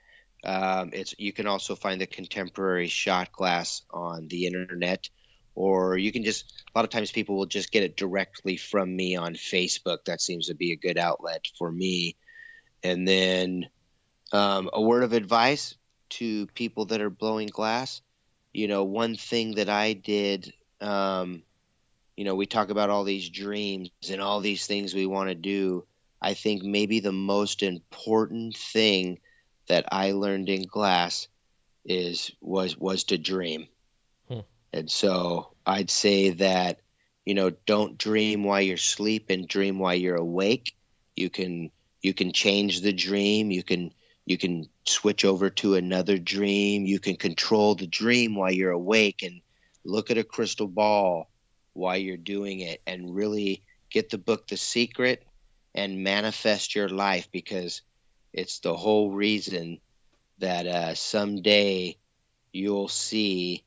Um, it's you can also find the contemporary shot glass on the internet, or you can just a lot of times people will just get it directly from me on Facebook. That seems to be a good outlet for me. And then um, a word of advice to people that are blowing glass. You know, one thing that I did, um, you know, we talk about all these dreams and all these things we want to do. I think maybe the most important thing that I learned in glass is was was to dream. Hmm. And so I'd say that you know don't dream while you're sleeping, dream while you're awake. You can you can change the dream, you can you can switch over to another dream, you can control the dream while you're awake and look at a crystal ball while you're doing it and really get the book The Secret and manifest your life because it's the whole reason that uh, someday you'll see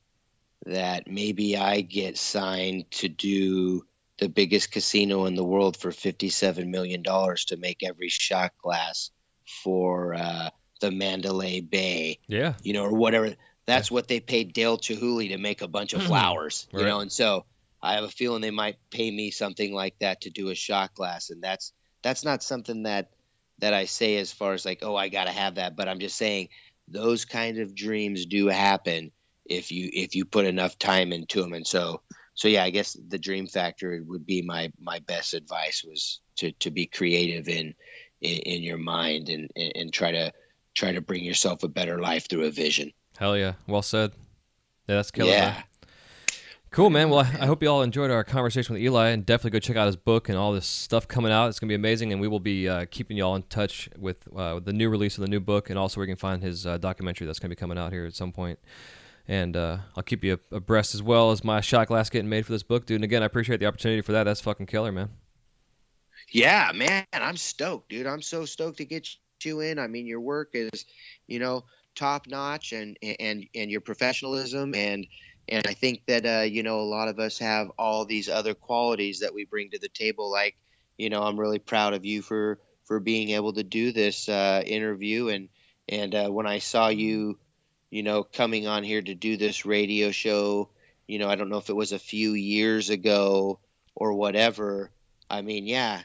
that maybe I get signed to do the biggest casino in the world for $57 million to make every shot glass for uh, the Mandalay Bay, Yeah, you know, or whatever. That's what they paid Dale Chihuly to make a bunch of flowers, you Right. know, and so I have a feeling they might pay me something like that to do a shot glass, and that's that's not something that that I say as far as like, oh, I got to have that, but I'm just saying those kind of dreams do happen if you if you put enough time into them, and so so yeah, I guess the dream factor would be my my best advice was to to be creative in in, in your mind and, and and try to try to bring yourself a better life through a vision. hell yeah, well said. Yeah, that's killer. yeah. man. Cool, man. Well, I hope you all enjoyed our conversation with Eli, and definitely go check out his book and all this stuff coming out. It's gonna be amazing, and we will be uh, keeping you all in touch with, uh, the new release of the new book, and also where you can find his uh, documentary that's gonna be coming out here at some point. And uh, I'll keep you abreast as well as my shot glass getting made for this book, dude. And again, I appreciate the opportunity for that. That's fucking killer, man. Yeah, man, I'm stoked, dude. I'm so stoked to get you in. I mean, your work is, you know, top notch, and and and your professionalism, and and I think that uh, you know a lot of us have all these other qualities that we bring to the table. Like, you know, I'm really proud of you for for being able to do this uh, interview, and and uh, when I saw you, you know, coming on here to do this radio show, you know, I don't know if it was a few years ago or whatever. I mean, yeah,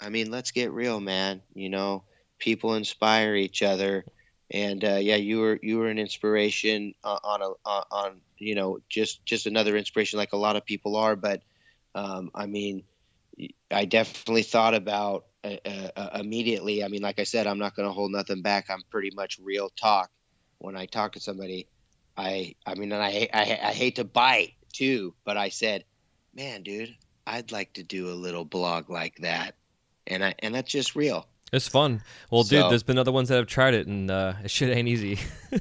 I mean, let's get real, man. You know, people inspire each other, and uh, yeah, you were you were an inspiration uh, on a on, on you know just just another inspiration like a lot of people are. But um, I mean, I definitely thought about uh, uh, immediately. I mean, like I said, I'm not going to hold nothing back. I'm pretty much real talk when I talk to somebody. I I mean, and I I, I hate to bite too, but I said, man, dude, I'd like to do a little blog like that, and I and that's just real. It's fun. Well, dude, there's been other ones that have tried it, and uh, it shit ain't easy. <laughs>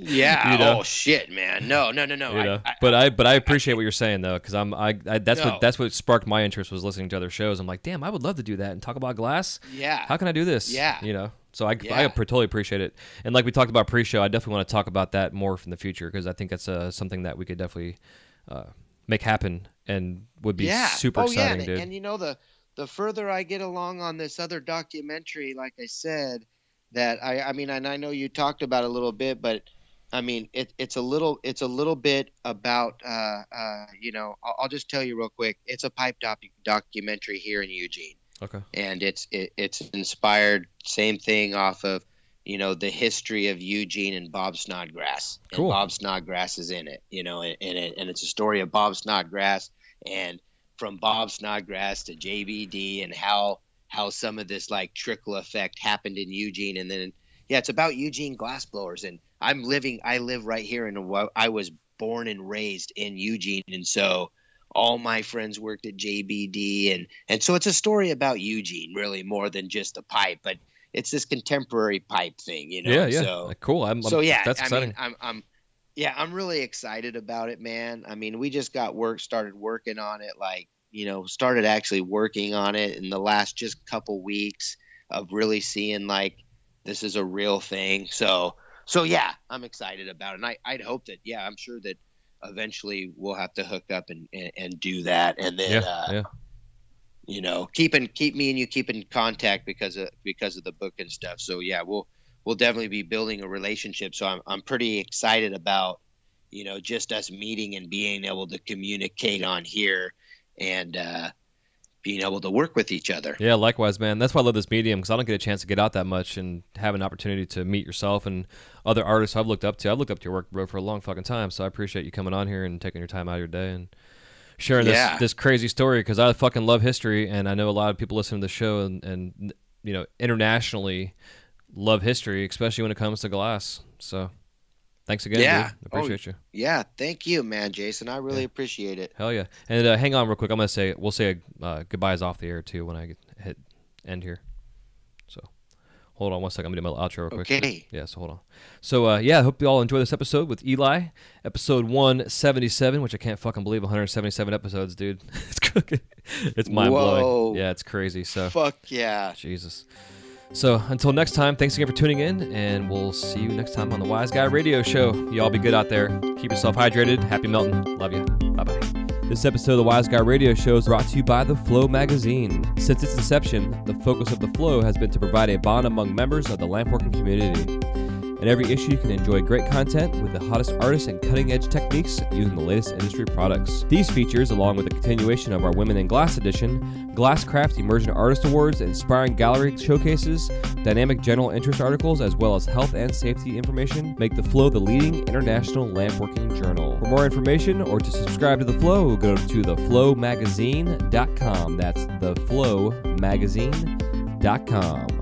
Yeah. You know? Oh shit, man. No, no, no, no. you I- know? I, but I but I appreciate what you're saying though, because I'm I, I that's No. what that's what sparked my interest was listening to other shows. I'm like, damn, I would love to do that and talk about glass. yeah. How can I do this? Yeah. you know. So I, I Yeah. pr- totally appreciate it, and like we talked about pre-show, I definitely want to talk about that more from the future because I think that's uh, something that we could definitely uh, make happen and would be yeah. super oh, exciting, yeah. dude. And you know the the further I get along on this other documentary, like I said, that I I mean, and I know you talked about a little bit, but I mean, it, it's a little it's a little bit about uh, uh, you know I'll, I'll just tell you real quick. It's a pipe doc- documentary here in Eugene. okay. and it's it, it's inspired same thing off of you know the history of Eugene and Bob Snodgrass. And Cool. Bob Snodgrass is in it, you know, and and, it, and it's a story of Bob Snodgrass and from Bob Snodgrass to JBD and how how some of this like trickle effect happened in Eugene and then yeah, it's about Eugene glassblowers and I'm living I live right here in a, I was born and raised in Eugene and so all my friends worked at JBD and and so it's a story about Eugene really more than just the pipe but it's this contemporary pipe thing you know yeah, yeah. so cool. I'm, so yeah that's I exciting. mean I'm I'm yeah I'm really excited about it man. I mean we just got work started working on it like you know started actually working on it in the last just couple weeks of really seeing like this is a real thing. So so yeah I'm excited about it. And I, I'd hope that yeah I'm sure that eventually we'll have to hook up and, and, and do that. And then yeah, uh, yeah. you know keep in keep me and you keep in contact because of because of the book and stuff. So yeah we'll we'll definitely be building a relationship so i'm, I'm pretty excited about you know just us meeting and being able to communicate on here and uh being able to work with each other Yeah, likewise, man. That's why I love this medium because I don't get a chance to get out that much and have an opportunity to meet yourself and other artists I've looked up to. I've looked up to your work, bro, for a long fucking time. So I appreciate you coming on here and taking your time out of your day and sharing Yeah. this this crazy story because I fucking love history and I know a lot of people listen to the show and, and you know internationally love history, especially when it comes to glass. So thanks again. Yeah. dude. appreciate you. yeah thank you man jason i really Yeah. appreciate it Hell yeah! And uh, hang on real quick. I'm gonna say we'll say uh, goodbyes off the air too when I get, hit end here. So hold on one second. I'm gonna do my outro real quick. okay Yeah. So hold on. So uh, yeah, I hope you all enjoy this episode with Eli, episode 177, which I can't fucking believe 177 episodes, dude. <laughs> it's cooking. It's mind blowing. Yeah, it's crazy. So fuck yeah Jesus. So until next time, thanks again for tuning in, and we'll see you next time on the Wise Guy Radio Show. Y'all be good out there. Keep yourself hydrated. Happy melting. Love you. Bye bye. This episode of the Wise Guy Radio Show is brought to you by The Flow magazine. Since its inception, the focus of The Flow has been to provide a bond among members of the lampworking community. In every issue, you can enjoy great content with the hottest artists and cutting edge techniques using the latest industry products. These features, along with the continuation of our Women in Glass edition, Glasscraft Emerging Artist Awards, inspiring gallery showcases, dynamic general interest articles, as well as health and safety information, make The Flow the leading international lampworking journal. For more information or to subscribe to The Flow, go to theflowmagazine.com. That's theflowmagazine.com.